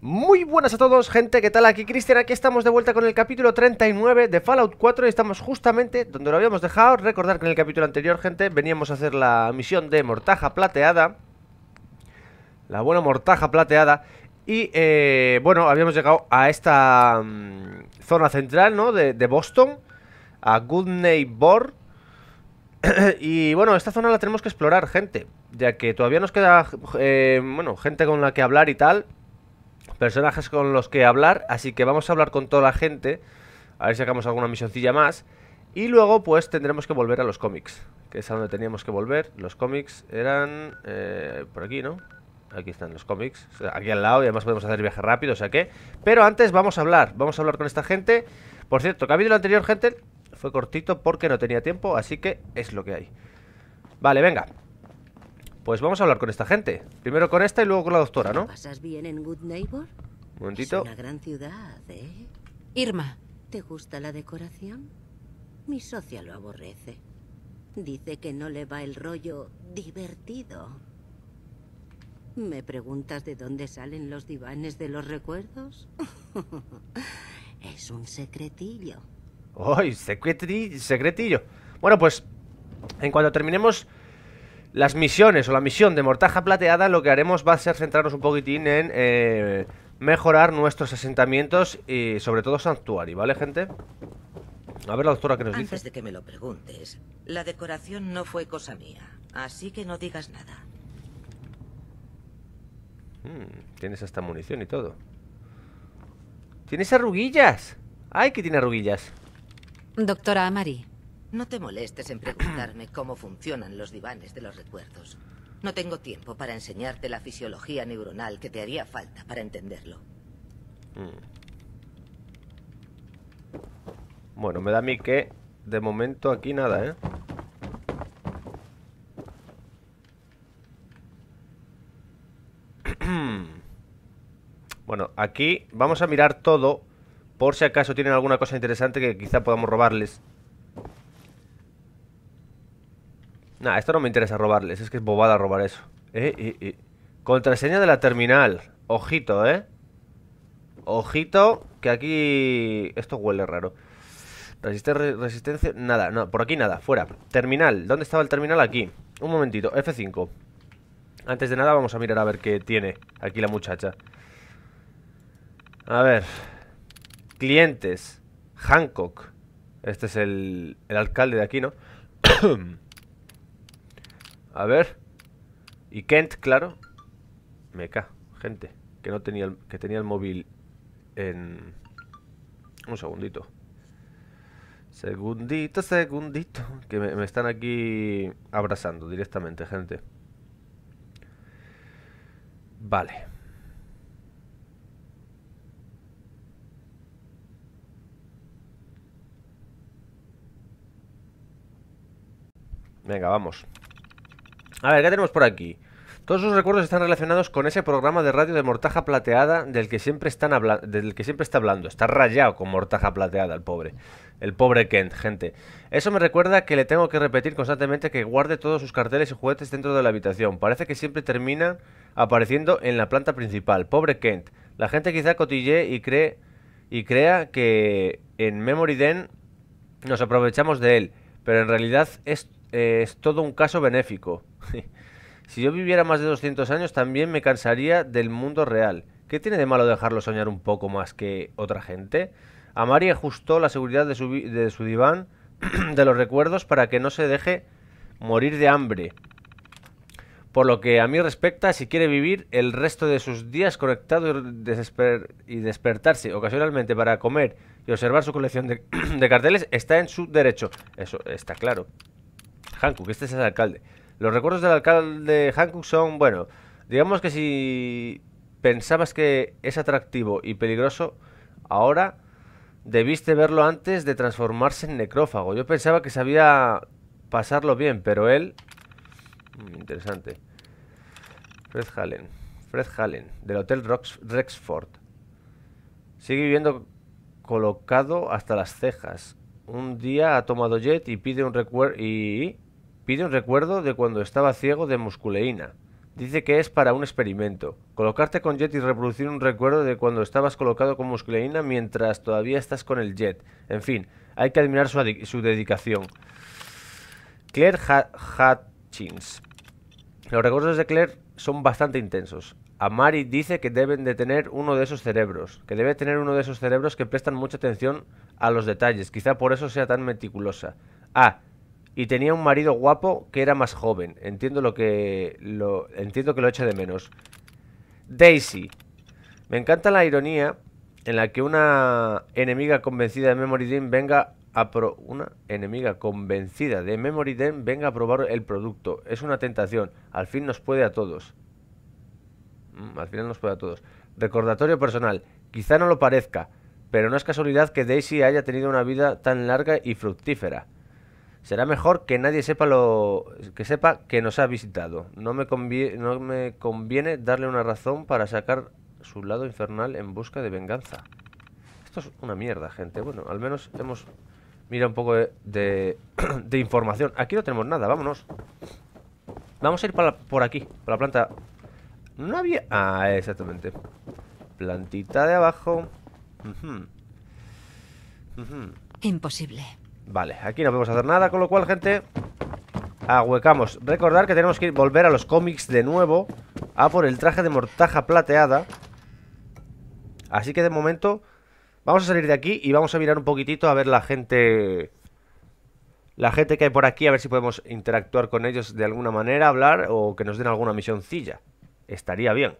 Muy buenas a todos, gente, ¿qué tal? Aquí Cristian, aquí estamos de vuelta con el capítulo 39 de Fallout 4 y estamos justamente donde lo habíamos dejado. Recordar que en el capítulo anterior, gente, veníamos a hacer la misión de mortaja plateada. La buena mortaja plateada. Y, eh, bueno, habíamos llegado a esta mm, zona central, ¿no? De, de Boston, a Goodney Bor. y, bueno, esta zona la tenemos que explorar, gente. Ya que todavía nos queda, eh, bueno, gente con la que hablar y tal personajes con los que hablar, así que vamos a hablar con toda la gente, a ver si sacamos alguna misioncilla más. Y luego pues tendremos que volver a los cómics, que es a donde teníamos que volver. Los cómics eran eh, por aquí, ¿no? Aquí están los cómics, aquí al lado y además podemos hacer viaje rápido, o sea que... Pero antes vamos a hablar, vamos a hablar con esta gente. Por cierto, capítulo anterior, gente, fue cortito porque no tenía tiempo, así que es lo que hay. Vale, venga, pues vamos a hablar con esta gente. Primero con esta y luego con la doctora, ¿no? ¿Pasas bien en Good Neighbor? Un momentito. Es una gran ciudad, ¿eh? Irma. ¿Te gusta la decoración? Mi socia lo aborrece. Dice que no le va el rollo divertido. ¿Me preguntas de dónde salen los divanes de los recuerdos? es un secretillo. ¡Ay, secretillo, secretillo! Bueno, pues en cuanto terminemos las misiones o la misión de Mortaja Plateada lo que haremos va a ser centrarnos un poquitín en eh, mejorar nuestros asentamientos y sobre todo Santuario, ¿vale, gente? A ver la doctora que nos Antes dice. Antes de que me lo preguntes, la decoración no fue cosa mía, así que no digas nada. Hmm, tienes hasta munición y todo. ¡Tienes arruguillas! ¡Ay, que tiene arruguillas! Doctora Amari, no te molestes en preguntarme cómo funcionan los divanes de los recuerdos. No tengo tiempo para enseñarte la fisiología neuronal que te haría falta para entenderlo. Mm. Bueno, me da a mí que de momento aquí nada, ¿eh? bueno, aquí vamos a mirar todo por si acaso tienen alguna cosa interesante que quizá podamos robarles. Nah, esto no me interesa robarles, es que es bobada robar eso. Eh, eh, eh. Contraseña de la terminal. Ojito, ¿eh? Ojito, que aquí... Esto huele raro. Resiste resistencia... Nada, no, por aquí nada, fuera. Terminal, ¿dónde estaba el terminal? Aquí. Un momentito, F5. Antes de nada vamos a mirar a ver qué tiene aquí la muchacha. A ver. Clientes. Hancock. Este es el, el alcalde de aquí, ¿no? A ver. Y Kent, claro. Me ca, gente. Que no tenía el, que tenía el móvil en... Un segundito. Segundito, segundito. Que me están aquí abrazando directamente, gente. Vale. Venga, vamos. A ver, ¿qué tenemos por aquí? Todos sus recuerdos están relacionados con ese programa de radio de Mortaja Plateada del que siempre están del que siempre está hablando. Está rayado con Mortaja Plateada el pobre. El pobre Kent, gente. Eso me recuerda que le tengo que repetir constantemente que guarde todos sus carteles y juguetes dentro de la habitación. Parece que siempre termina apareciendo en la planta principal. Pobre Kent. La gente quizá cotille y cree y crea que en Memory Den nos aprovechamos de él, pero en realidad es eh, es todo un caso benéfico. si yo viviera más de 200 años también me cansaría del mundo real. ¿Qué tiene de malo dejarlo soñar un poco más que otra gente? Amari ajustó la seguridad de su, diván de los recuerdos para que no se deje morir de hambre. Por lo que a mí respecta, si quiere vivir el resto de sus días conectado y, y despertarse ocasionalmente para comer y observar su colección de carteles, está en su derecho. Eso está claro. Hancock, este es el alcalde. Los recuerdos del alcalde Hancock son, bueno, digamos que si pensabas que es atractivo y peligroso, ahora debiste verlo antes de transformarse en necrófago. Yo pensaba que sabía pasarlo bien, pero él... Mm, interesante. Fred Hallen. Fred Hallen, del Hotel Rexford. Sigue viviendo colocado hasta las cejas. Un día ha tomado jet y pide un recuerdo y Pide un recuerdo de cuando estaba ciego de musculeína. Dice que es para un experimento. Colocarte con Jet y reproducir un recuerdo de cuando estabas colocado con musculeína mientras todavía estás con el Jet. En fin, hay que admirar su, dedicación. Claire Hutchins. Los recuerdos de Claire son bastante intensos. Amari dice que deben de tener uno de esos cerebros, que debe tener uno de esos cerebros que prestan mucha atención a los detalles, quizá por eso sea tan meticulosa. Ah, y tenía un marido guapo que era más joven. Entiendo lo que lo entiendo que lo eche de menos. Daisy. Me encanta la ironía en la que una enemiga convencida de Memory Dame venga a pro- una enemiga convencida de Memory venga a probar el producto. Es una tentación. Al fin nos puede a todos. Mm, al final nos puede a todos. Recordatorio personal. Quizá no lo parezca, pero no es casualidad que Daisy haya tenido una vida tan larga y fructífera. Será mejor que nadie sepa lo que sepa que nos ha visitado. No me, convie- no me conviene darle una razón para sacar su lado infernal en busca de venganza. Esto es una mierda, gente. Bueno, al menos hemos mirado un poco de, de, información. Aquí no tenemos nada, vámonos. Vamos a ir para por aquí, por la planta. No había... Ah, exactamente. Plantita de abajo. Imposible. Vale, aquí no podemos hacer nada, con lo cual, gente, ahuecamos. Recordar que tenemos que volver a los cómics de nuevo a por el traje de mortaja plateada. Así que de momento vamos a salir de aquí y vamos a mirar un poquitito a ver la gente... La gente que hay por aquí, a ver si podemos interactuar con ellos de alguna manera, hablar o que nos den alguna misioncilla. Estaría bien.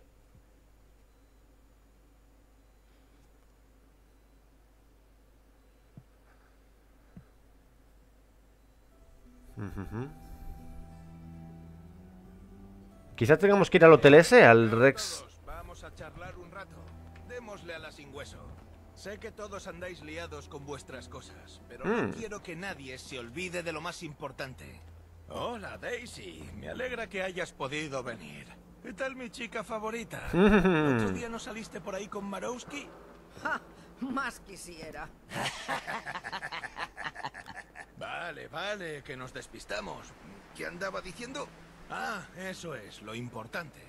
Quizás tengamos que ir al hotel ese, al Rex... Vamos a charlar un rato. Démosle a la sin hueso. Sé que todos andáis liados con vuestras cosas, pero Mm. no quiero que nadie se olvide de lo más importante. Hola, Daisy. Me alegra que hayas podido venir. ¿Qué tal mi chica favorita? ¿El ¿Otro día no saliste por ahí con Marowski? ¡Ja! Más quisiera. Vale, vale, que nos despistamos. ¿Qué andaba diciendo? Ah, eso es, lo importante.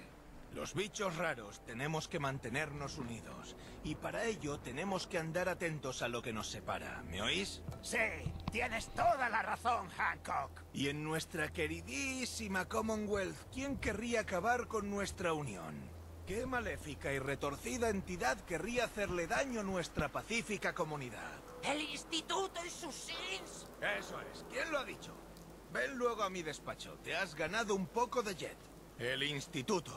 Los bichos raros tenemos que mantenernos unidos. Y para ello tenemos que andar atentos a lo que nos separa. ¿Me oís? Sí, tienes toda la razón, Hancock. Y en nuestra queridísima Commonwealth, ¿quién querría acabar con nuestra unión? ¿Qué maléfica y retorcida entidad querría hacerle daño a nuestra pacífica comunidad? El instituto y sus sims. Eso es. ¿Quién lo ha dicho? Ven luego a mi despacho. Te has ganado un poco de jet. El instituto.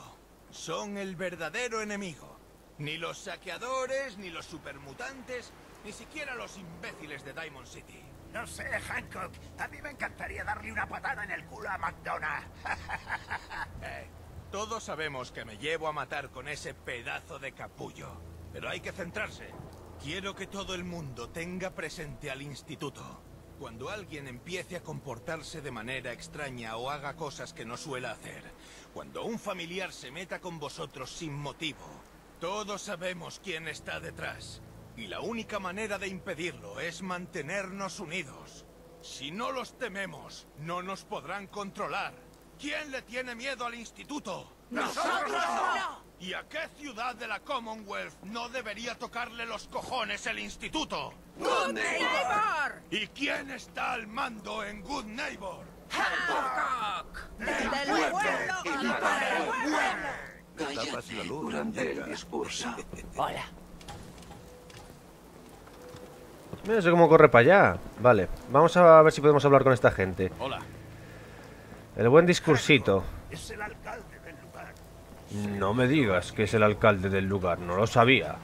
Son el verdadero enemigo. Ni los saqueadores, ni los supermutantes, ni siquiera los imbéciles de Diamond City. No sé, Hancock. A mí me encantaría darle una patada en el culo a McDonald. Eh, todos sabemos que me llevo a matar con ese pedazo de capullo. Pero hay que centrarse. Quiero que todo el mundo tenga presente al instituto. Cuando alguien empiece a comportarse de manera extraña o haga cosas que no suele hacer. Cuando un familiar se meta con vosotros sin motivo. Todos sabemos quién está detrás. Y la única manera de impedirlo es mantenernos unidos. Si no los tememos, no nos podrán controlar. ¿Quién le tiene miedo al instituto? ¡Nosotros no! ¿Y a qué ciudad de la Commonwealth no debería tocarle los cojones el instituto? ¡Good neighbor! ¿Y quién está al mando en Good Neighbor? ¡Hancock! ¡Desde el pueblo y para el pueblo! Tapas la luz durante el discurso. Hola. Mira, sé cómo corre para allá. Vale, vamos a ver si podemos hablar con esta gente. Hola. El buen discursito. Es el alcalde. No me digas que es el alcalde del lugar, no lo sabía.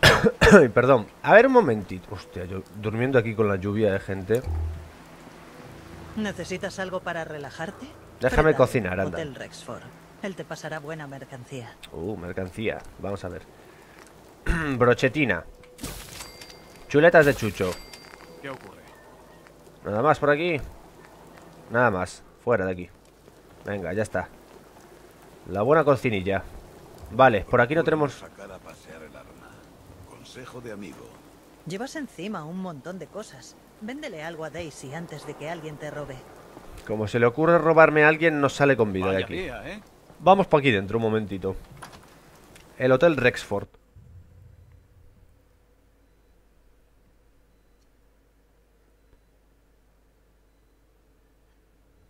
Perdón, a ver un momentito. Hostia, yo durmiendo aquí con la lluvia de gente. ¿Necesitas algo para relajarte? Déjame cocinar, anda. Hotel Rexford. Él te pasará buena mercancía. Uh, mercancía. Vamos a ver. Brochetina. Chuletas de chucho. ¿Qué ocurre? Nada más por aquí. Nada más. Fuera de aquí. Venga, ya está. La buena cocinilla. Vale, por aquí no tenemos... Sacar a pasear el arma. Consejo de amigo. Llevas encima un montón de cosas. Véndele algo a Daisy antes de que alguien te robe. Como se le ocurre robarme a alguien, nos sale con vida de aquí. ¿eh? Vamos para aquí dentro un momentito. El Hotel Rexford.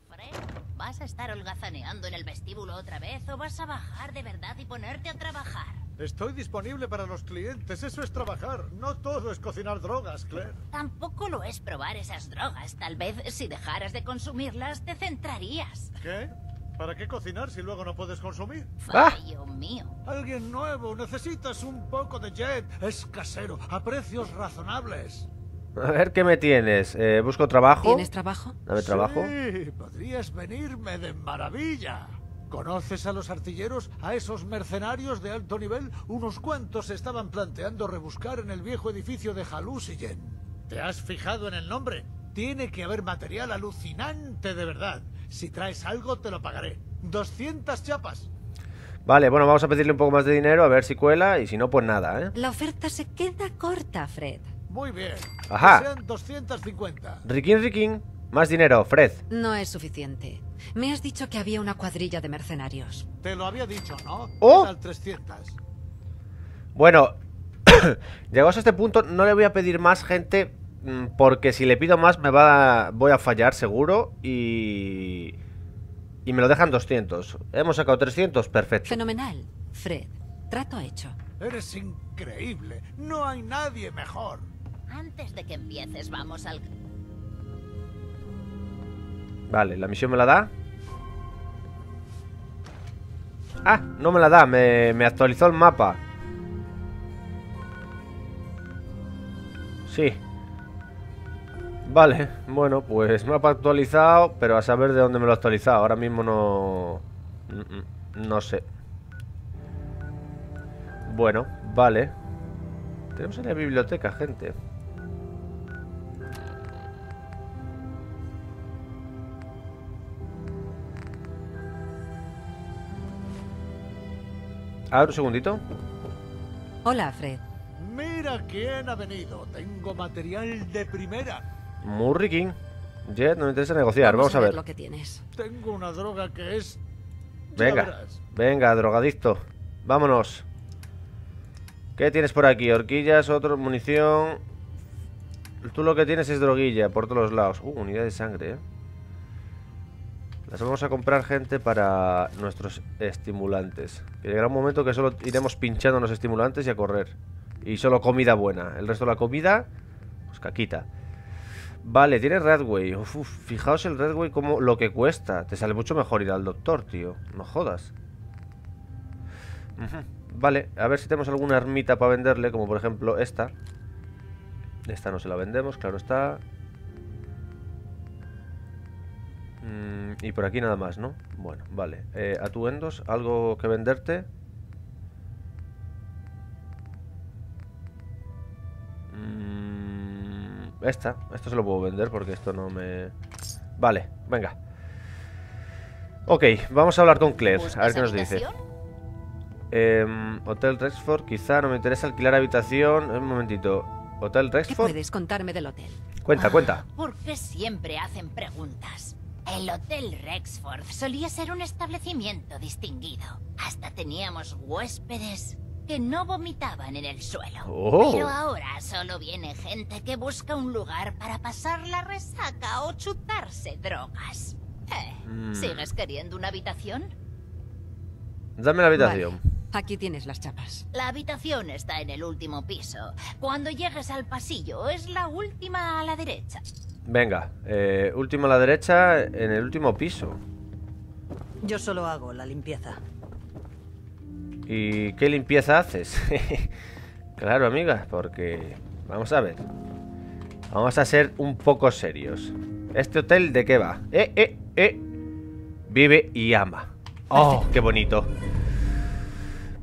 Fred, ¿vas a estar holgazaneando en el vestíbulo otra vez o vas a bajar de verdad y ponerte a trabajar? Estoy disponible para los clientes, eso es trabajar. No todo es cocinar drogas, Claire. Tampoco lo es probar esas drogas. Tal vez si dejaras de consumirlas te centrarías. ¿Qué? ¿Para qué cocinar si luego no puedes consumir? Ah. Fallo mío. Alguien nuevo, necesitas un poco de jet. Es casero, a precios razonables. A ver qué me tienes. Eh, busco trabajo. ¿Tienes trabajo? Dame trabajo. Sí, podrías venirme de maravilla. ¿Conoces a los artilleros? ¿A esos mercenarios de alto nivel? Unos cuantos se estaban planteando rebuscar en el viejo edificio de Halusigen. ¿Te has fijado en el nombre? Tiene que haber material alucinante de verdad. Si traes algo, te lo pagaré. 200 chapas. Vale, bueno, vamos a pedirle un poco más de dinero a ver si cuela y si no, pues nada, ¿eh? La oferta se queda corta, Fred. Muy bien. Ajá. Que sean 250. Riquín, Riquín. Más dinero, Fred. No es suficiente. Me has dicho que había una cuadrilla de mercenarios. Te lo había dicho, ¿no? ¡Oh! Eran 300. Bueno, llegados a este punto, no le voy a pedir más gente. mm, Porque si le pido más, me va a- voy a fallar seguro. Y. Y me lo dejan 200. Hemos sacado 300, perfecto. Fenomenal. Fred, trato hecho. Eres increíble. No hay nadie mejor. Antes de que empieces, vamos al... Vale, la misión me la da. Ah, no me la da, me, me actualizó el mapa. Sí. Vale, bueno, pues mapa actualizado, pero a saber de dónde me lo ha actualizado. Ahora mismo no... No sé. Bueno, vale. Tenemos en la biblioteca, gente. A ver, un segundito. Hola, Fred. Mira quién ha venido. Tengo material de primera. Muy King. Jet, no me interesa negociar. Vamos, a ver. lo que tienes. Tengo una droga que es... Venga, venga, drogadicto. Vámonos. ¿Qué tienes por aquí? Horquillas, otro, munición. Tú lo que tienes es droguilla por todos los lados. Uh, unidad de sangre, eh. Las vamos a comprar, gente, para nuestros estimulantes. Que llegará un momento que solo iremos pinchando los estimulantes y a correr. Y solo comida buena. El resto de la comida, pues caquita. Vale, tiene Redway. Uf, fijaos el Redway como lo que cuesta. Te sale mucho mejor ir al doctor, tío. No jodas. Vale, a ver si tenemos alguna ermita para venderle, como por ejemplo esta. Esta no se la vendemos, claro está. Mm, y por aquí nada más, ¿no? Bueno, vale. Eh, atuendos, algo que venderte. Mm, esta, esto se lo puedo vender porque esto no me... Vale, venga. Ok, vamos a hablar con Claire, a ver qué nos dice. Em, Hotel Rexford, quizá no me interesa alquilar habitación. Un momentito. Hotel ¿Qué Rexford. puedes contarme del hotel? Cuenta, cuenta. ¿Por qué siempre hacen preguntas? El Hotel Rexford solía ser un establecimiento distinguido. Hasta teníamos huéspedes que no vomitaban en el suelo. Oh. Pero ahora solo viene gente que busca un lugar para pasar la resaca o chutarse drogas. Eh, Mm. ¿Sigues queriendo una habitación? Dame la habitación. Vale, aquí tienes las chapas. La habitación está en el último piso. Cuando llegues al pasillo, es la última a la derecha. Venga, eh, último a la derecha, en el último piso. Yo solo hago la limpieza. ¿Y qué limpieza haces? claro, amiga, porque... Vamos a ver. Vamos a ser un poco serios. ¿Este hotel de qué va? Eh, eh, eh. Vive y ama. ¡Oh, qué bonito!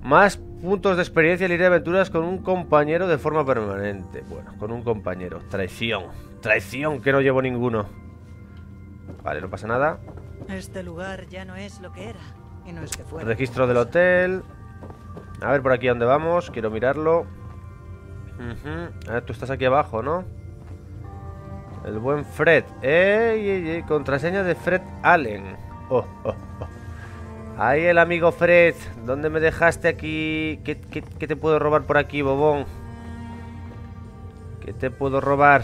Más puntos de experiencia y libre de aventuras con un compañero de forma permanente. Bueno, con un compañero. Traición. Traición, que no llevo ninguno. Vale, no pasa nada. Este lugar ya no es lo que era. Y no es que fuera. Registro del hotel. A ver por aquí a dónde vamos. Quiero mirarlo. A ver, tú estás aquí abajo, ¿no? El buen Fred. ¡Ey, ey, ey! Contraseña de Fred Allen. Oh, oh, oh. Ahí el amigo Fred. ¿Dónde me dejaste aquí? ¿Qué, qué, qué te puedo robar por aquí, bobón? ¿Qué te puedo robar?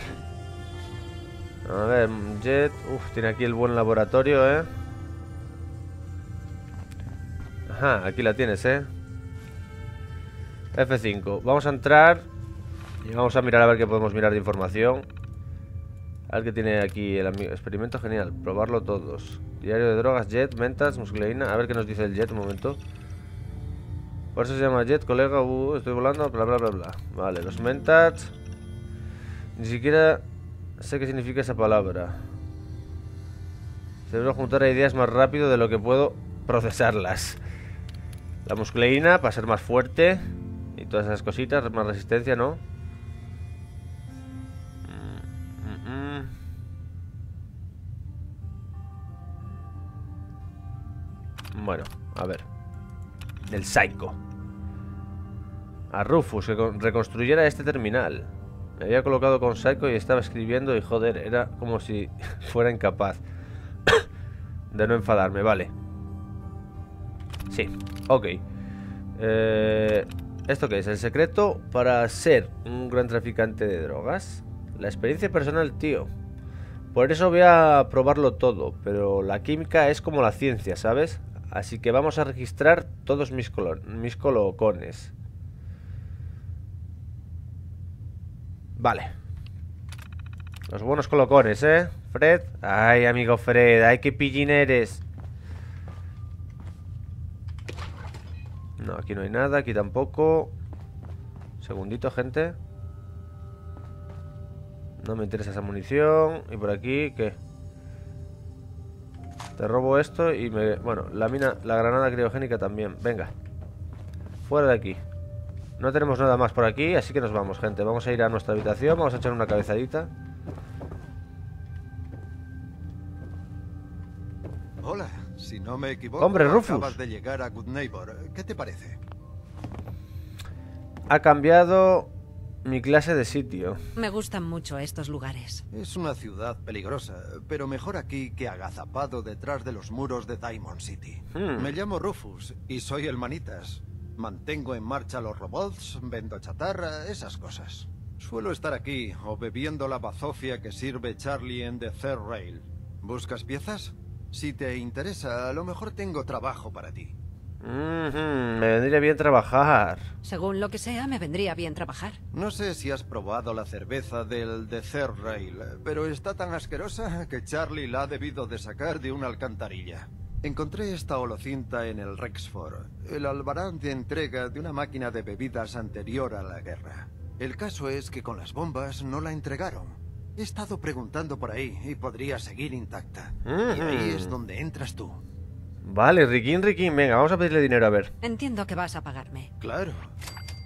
A ver, Jet. Uf, tiene aquí el buen laboratorio, ¿eh? Ajá, aquí la tienes, ¿eh? F5. Vamos a entrar y vamos a mirar a ver qué podemos mirar de información. A ver qué tiene aquí el amigo. Experimento genial. Probarlo todos. Diario de drogas, Jet, mentas, musculeína. A ver qué nos dice el Jet un momento. Por eso se llama Jet, colega. Uh, estoy volando, bla, bla, bla, bla. Vale, los mentats. Ni siquiera sé qué significa esa palabra. Debe juntar ideas más rápido de lo que puedo procesarlas. La musculeína para ser más fuerte. Y todas esas cositas, más resistencia, ¿no? Mm, mm, mm. Bueno, a ver. El Psycho. A Rufus, que con- reconstruyera este terminal. Me había colocado con Psycho y estaba escribiendo y joder, era como si fuera incapaz de no enfadarme, vale. Sí, ok. Eh, ¿Esto qué es? El secreto para ser un gran traficante de drogas. La experiencia personal, tío. Por eso voy a probarlo todo, pero la química es como la ciencia, ¿sabes? Así que vamos a registrar todos mis, colo- mis colocones. Vale. Los buenos colocones, ¿eh? Fred. Ay, amigo Fred. Ay, qué pillín eres. No, aquí no hay nada. Aquí tampoco. Segundito, gente. No me interesa esa munición. Y por aquí, ¿qué? Te robo esto y me... Bueno, la mina... La granada criogénica también. Venga. Fuera de aquí. No tenemos nada más por aquí, así que nos vamos, gente. Vamos a ir a nuestra habitación, vamos a echar una cabezadita. Hola, si no me equivoco, Hombre, Rufus. acabas de llegar a Good Neighbor. ¿Qué te parece? Ha cambiado mi clase de sitio. Me gustan mucho estos lugares. Es una ciudad peligrosa, pero mejor aquí que agazapado detrás de los muros de Diamond City. Hmm. Me llamo Rufus y soy el Manitas. Mantengo en marcha los robots, vendo chatarra, esas cosas. Suelo estar aquí o bebiendo la bazofia que sirve Charlie en The Third Rail. ¿Buscas piezas? Si te interesa, a lo mejor tengo trabajo para ti. Ujú, me vendría bien trabajar. Según lo que sea, me vendría bien trabajar. No sé si has probado la cerveza del The Third Rail, pero está tan asquerosa que Charlie la ha debido de sacar de una alcantarilla. Encontré esta holocinta en el Rexford, el albarán de entrega de una máquina de bebidas anterior a la guerra. El caso es que con las bombas no la entregaron. He estado preguntando por ahí y podría seguir intacta. Y ahí Ujú. es donde entras tú. Vale, Riquín, Riquín, venga, vamos a pedirle dinero a ver. Entiendo que vas a pagarme. Claro.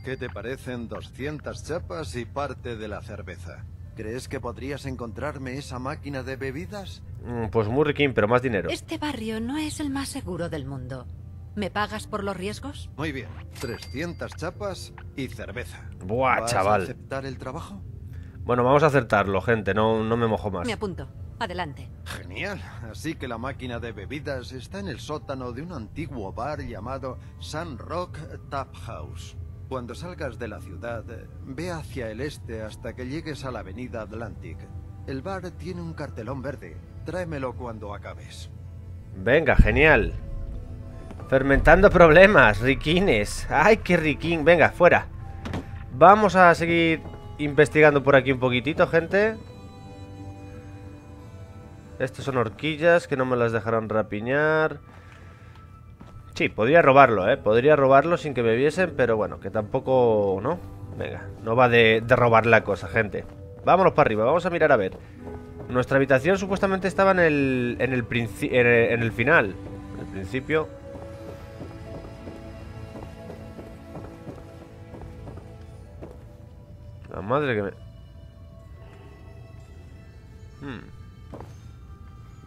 ¿Qué te parecen 200 chapas y parte de la cerveza? ¿Crees que podrías encontrarme esa máquina de bebidas? Mm, Pues muy Riquín, pero más dinero. Este barrio no es el más seguro del mundo. ¿Me pagas por los riesgos? Muy bien. 300 chapas y cerveza. Buah, ¿Vas chaval. a aceptar el trabajo? Bueno, vamos a acertarlo, gente, no, no me mojo más. Me apunto. Adelante. Genial. Así que la máquina de bebidas está en el sótano de un antiguo bar llamado Sun Rock Tap House. Cuando salgas de la ciudad, ve hacia el este hasta que llegues a la avenida Atlantic. El bar tiene un cartelón verde. Tráemelo cuando acabes. Venga, genial. Fermentando problemas, riquines. Ay, qué riquín. Venga, fuera. Vamos a seguir investigando por aquí un poquitito, gente. Estos son horquillas que no me las dejarán rapiñar. Sí, podría robarlo, ¿eh? Podría robarlo sin que me viesen, pero bueno, que tampoco... ¿No? Venga, no va de, robar la cosa, gente. Vámonos para arriba, vamos a mirar a ver. Nuestra habitación supuestamente estaba en el, en el, en el, en el final. En el principio. La madre que me... Hmm.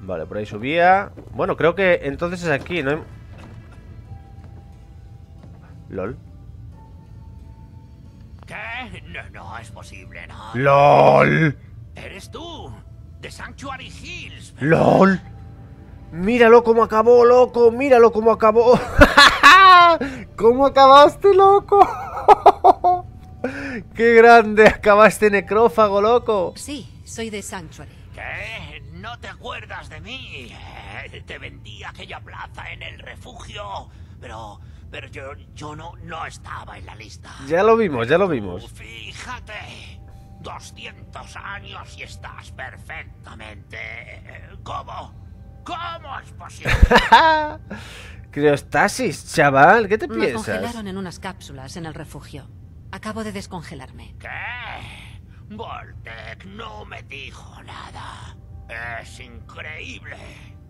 Vale, por ahí subía. Bueno, creo que entonces es aquí, ¿no? hay- LOL. ¿Qué? No, no es posible, no. ¡LOL! ¿Eres tú? de Sanctuary Hills. ¡LOL! Míralo cómo acabó, loco. Míralo cómo acabó. ¿Cómo acabaste, loco? ¡Qué grande! Acabaste necrófago, loco. Sí, soy de Sanctuary. ¿Qué? ¿No te acuerdas de mí? Eh, Te vendí aquella plaza en el refugio, pero... Pero yo, yo no, no estaba en la lista. Ya lo vimos, ya lo vimos. Fíjate, 200 años y estás perfectamente... eh, ¿Cómo? ¿Cómo es posible? Criostasis, chaval. ¿Qué te Me piensas? congelaron en unas cápsulas en el refugio. Acabo de descongelarme. ¿Qué? Voltec no me dijo nada. Es increíble.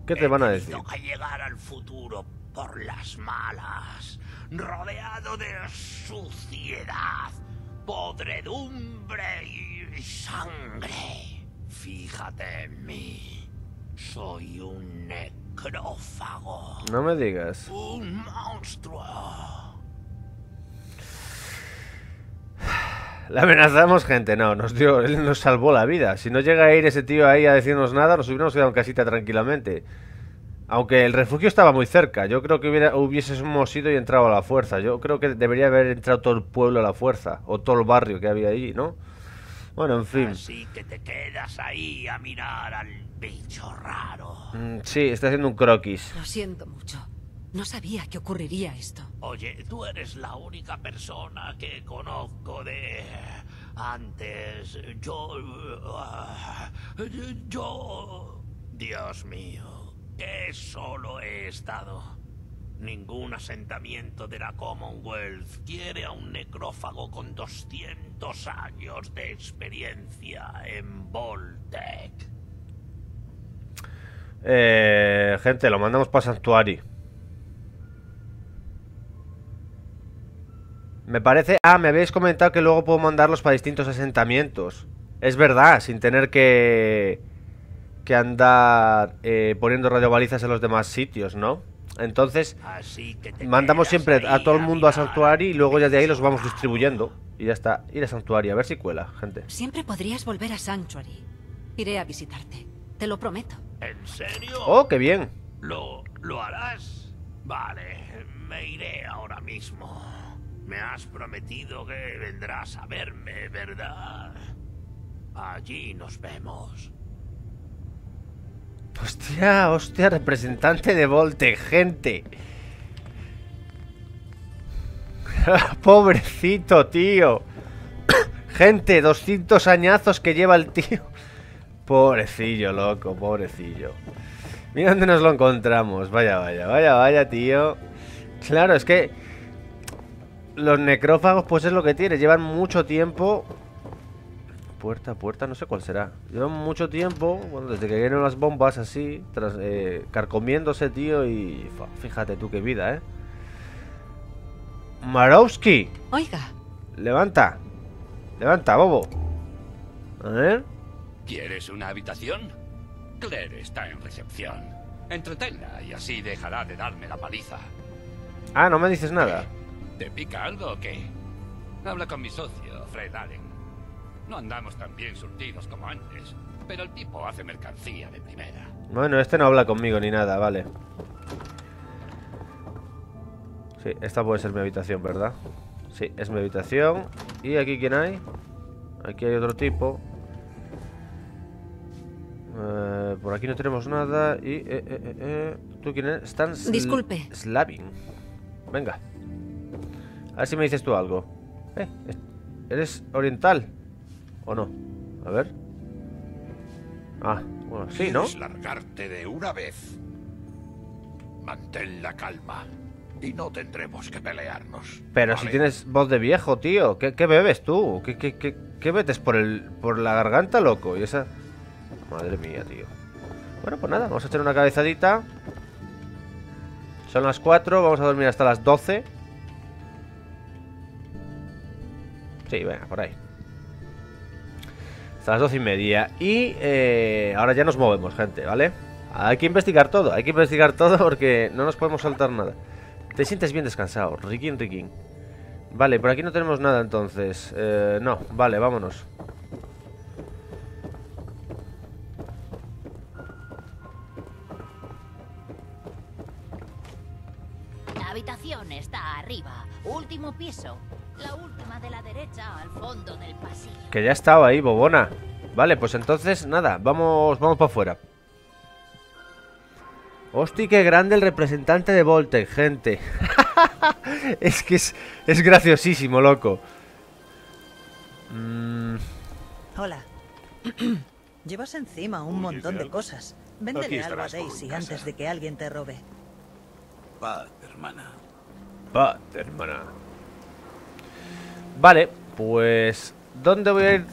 ¿Qué te van a decir? tenido que llegar al futuro por las malas, rodeado de suciedad, podredumbre y sangre. Fíjate en mí. Soy un necrófago. No me digas. Un monstruo. Le amenazamos, gente. No, nos dio, él nos salvó la vida. Si no llega a ir ese tío ahí a decirnos nada, nos hubiéramos quedado en casita tranquilamente. Aunque el refugio estaba muy cerca. Yo creo que hubiera, hubiésemos ido y entrado a la fuerza. Yo creo que debería haber entrado todo el pueblo a la fuerza. O todo el barrio que había allí, ¿no? Bueno, en fin. Así que te quedas ahí a mirar al bicho raro. Mm, Sí, está haciendo un croquis. Lo siento mucho. No sabía que ocurriría esto. Oye, tú eres la única persona que conozco de... Antes, yo... ah, Yo... Dios mío, que solo he estado. Ningún asentamiento de la Commonwealth quiere a un necrófago con 200 años de experiencia en Voltec. Eh, gente, lo mandamos para Santuari. Me parece... Ah, me habéis comentado que luego puedo mandarlos para distintos asentamientos. Es verdad, sin tener que... Que andar eh, poniendo radiobalizas en los demás sitios, ¿no? Entonces, Así que te mandamos siempre a todo el mundo a mirar Santuari y luego ya de ahí los vamos distribuyendo. Y ya está. Ir a Santuari, a ver si cuela, gente. Siempre podrías volver a Sanctuary. Iré a visitarte. Te lo prometo. ¿En serio? ¡Oh, qué bien! ¿Lo, ¿Lo harás? Vale, me iré ahora mismo. Me has prometido que vendrás a verme, ¿verdad? Allí nos vemos. Hostia, hostia, representante de Volte, gente. Pobrecito, tío. gente, 200 añazos que lleva el tío. Pobrecillo, loco, pobrecillo. Mira dónde nos lo encontramos. Vaya, vaya, vaya, vaya, tío. Claro, es que los necrófagos, pues es lo que tiene. Llevan mucho tiempo Puerta, puerta, no sé cuál será. Llevan mucho tiempo, bueno, desde que vienen las bombas así, tras, eh, carcomiéndose, tío, y fíjate tú qué vida, ¿eh? Marowski, Oiga, levanta, levanta, bobo. A ver, ¿Quieres una habitación? Claire está en recepción. Entretenla y así dejará de darme la paliza. ah, no me dices nada. ¿Te pica algo o qué? Habla con mi socio, Fred Allen. No andamos tan bien surtidos como antes, pero el tipo hace mercancía de primera. Bueno, este no habla conmigo ni nada, vale. Sí, esta puede ser mi habitación, ¿verdad? Sí, es mi habitación. ¿Y aquí quién hay? Aquí hay otro tipo. Eh, por aquí no tenemos nada. Y. Eh, eh, eh, eh, ¿Tú quién eres? Stan Sl- Disculpe. Slavin. Venga. A ver si me dices tú algo. Eh, es- ¿eres oriental? ¿O no? A ver. Ah, bueno, sí, ¿no? ¿Quieres largarte de una vez? Mantén la calma y no tendremos que pelearnos. Pero si tienes voz de viejo, tío. ¿Qué, qué bebes tú? ¿Qué, qué, qué, qué metes por, el, por la garganta, loco? Y esa... Madre mía, tío. Bueno, pues nada, vamos a echar una cabezadita. Son las 4, vamos a dormir hasta las 12. Sí, venga, por ahí hasta las 12 y media. Y eh, ahora ya nos movemos, gente, ¿vale? Hay que investigar todo, hay que investigar todo porque no nos podemos saltar nada. Te sientes bien descansado, riquín, riquín. Vale, por aquí no tenemos nada entonces. Eh, no, vale, vámonos. La habitación está arriba último piso. La última de la derecha al fondo del pasillo. Que ya estaba ahí, bobona. Vale, pues entonces, nada, vamos, vamos para afuera. Hostia, qué grande el representante de Voltec, gente. es que es, es graciosísimo, loco. Mm, Hola. Llevas encima un montón de cosas. Véndele algo a Daisy antes de que alguien te robe. Pat, hermana. Pat, hermana. Vale, pues... ¿Dónde voy a ir?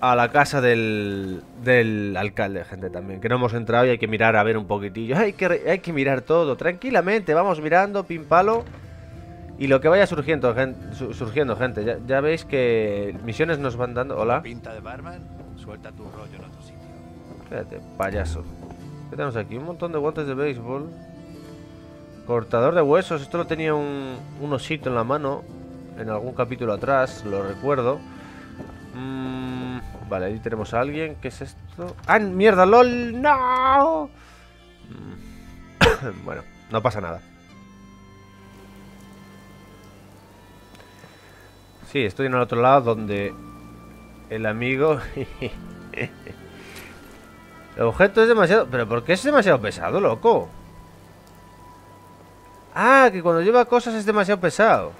A la casa del, del alcalde, gente, también. Que no hemos entrado y hay que mirar a ver un poquitillo. Hay que, hay que mirar todo, tranquilamente. Vamos mirando, pim palo. Y lo que vaya surgiendo, gen- su- surgiendo gente. Ya, ya veis que misiones nos van dando... Hola. Pinta de barman, suelta tu rollo en otro sitio. Espérate, payaso. ¿Qué tenemos aquí? Un montón de guantes de béisbol. Cortador de huesos. Esto lo tenía un, un osito en la mano. En algún capítulo atrás, lo recuerdo. Mm, vale, ahí tenemos a alguien. ¿Qué es esto? ¡Ah, mierda! ¡LOL! ¡No! Mm. bueno, no pasa nada. Sí, estoy en el otro lado donde el amigo... El objeto es demasiado... ¿Pero por qué es demasiado pesado, loco? Ah, que cuando lleva cosas es demasiado pesado.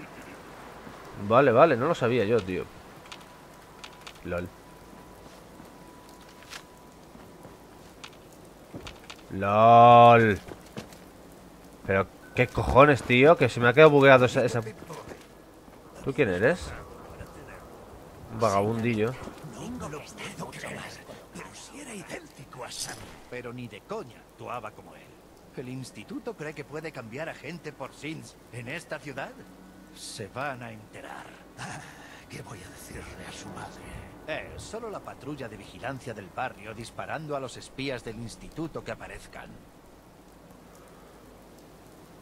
Vale, vale, no lo sabía yo, tío. LOL. LOL. Pero, ¿qué cojones, tío? Que se me ha quedado bugueado esa... esa- ¿Tú quién eres? Un vagabundillo. Pero ni de coña actuaba como él. ¿El instituto cree que puede cambiar a gente por Sins en esta ciudad? Se van a enterar. Ah, ¿Qué voy a decirle a su madre? Eh, solo la patrulla de vigilancia del barrio disparando a los espías del instituto que aparezcan.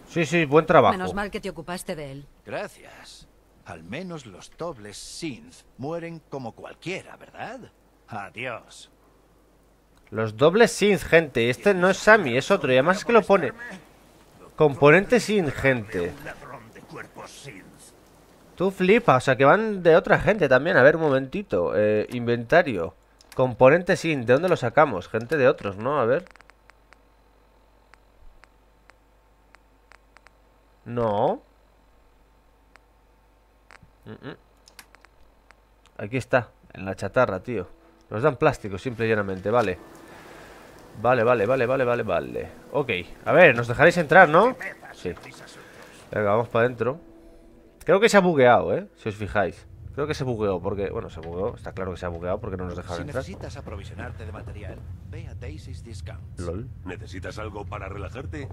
Sí, sí, buen trabajo. Menos mal que te ocupaste de él. Gracias. Al menos los dobles Sins mueren como cualquiera, ¿verdad? Adiós. Los dobles synth, gente. Este no es Sammy, es otro. Y además es que lo pone. Componente synth, gente. Cuerpos Sins. Tú flipas, o sea que van de otra gente también. A ver, un momentito. Eh, inventario. Componente synth, ¿de dónde lo sacamos? Gente de otros, ¿no? A ver. No. Mm, mm. Aquí está, en la chatarra, tío. Nos dan plástico, simple y llanamente, vale. Vale, vale, vale, vale, vale, vale. Ok, a ver, nos dejaréis entrar, ¿no? Sí. Venga, vamos para adentro. Creo que se ha bugueado, ¿eh? Si os fijáis. Creo que se bugueó porque... Bueno, se bugueó. Está claro que se ha bugueado porque no nos Si dejaron entrar. necesitas aprovisionarte de material, ve a Daisy's Discounts. LOL. ¿Necesitas algo para relajarte?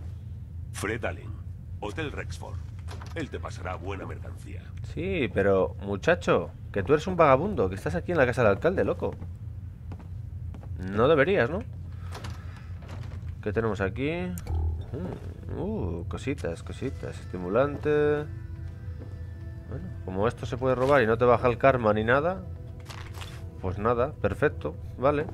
Fred Allen, Hotel Rexford. Él te pasará buena mercancía. Sí, pero muchacho, que tú eres un vagabundo, que estás aquí en la casa del alcalde, loco. No deberías, ¿no? ¿Qué tenemos aquí? Mm, uh, cositas, cositas. Estimulante. Bueno, como esto se puede robar y no te baja el karma ni nada, pues nada, perfecto, vale.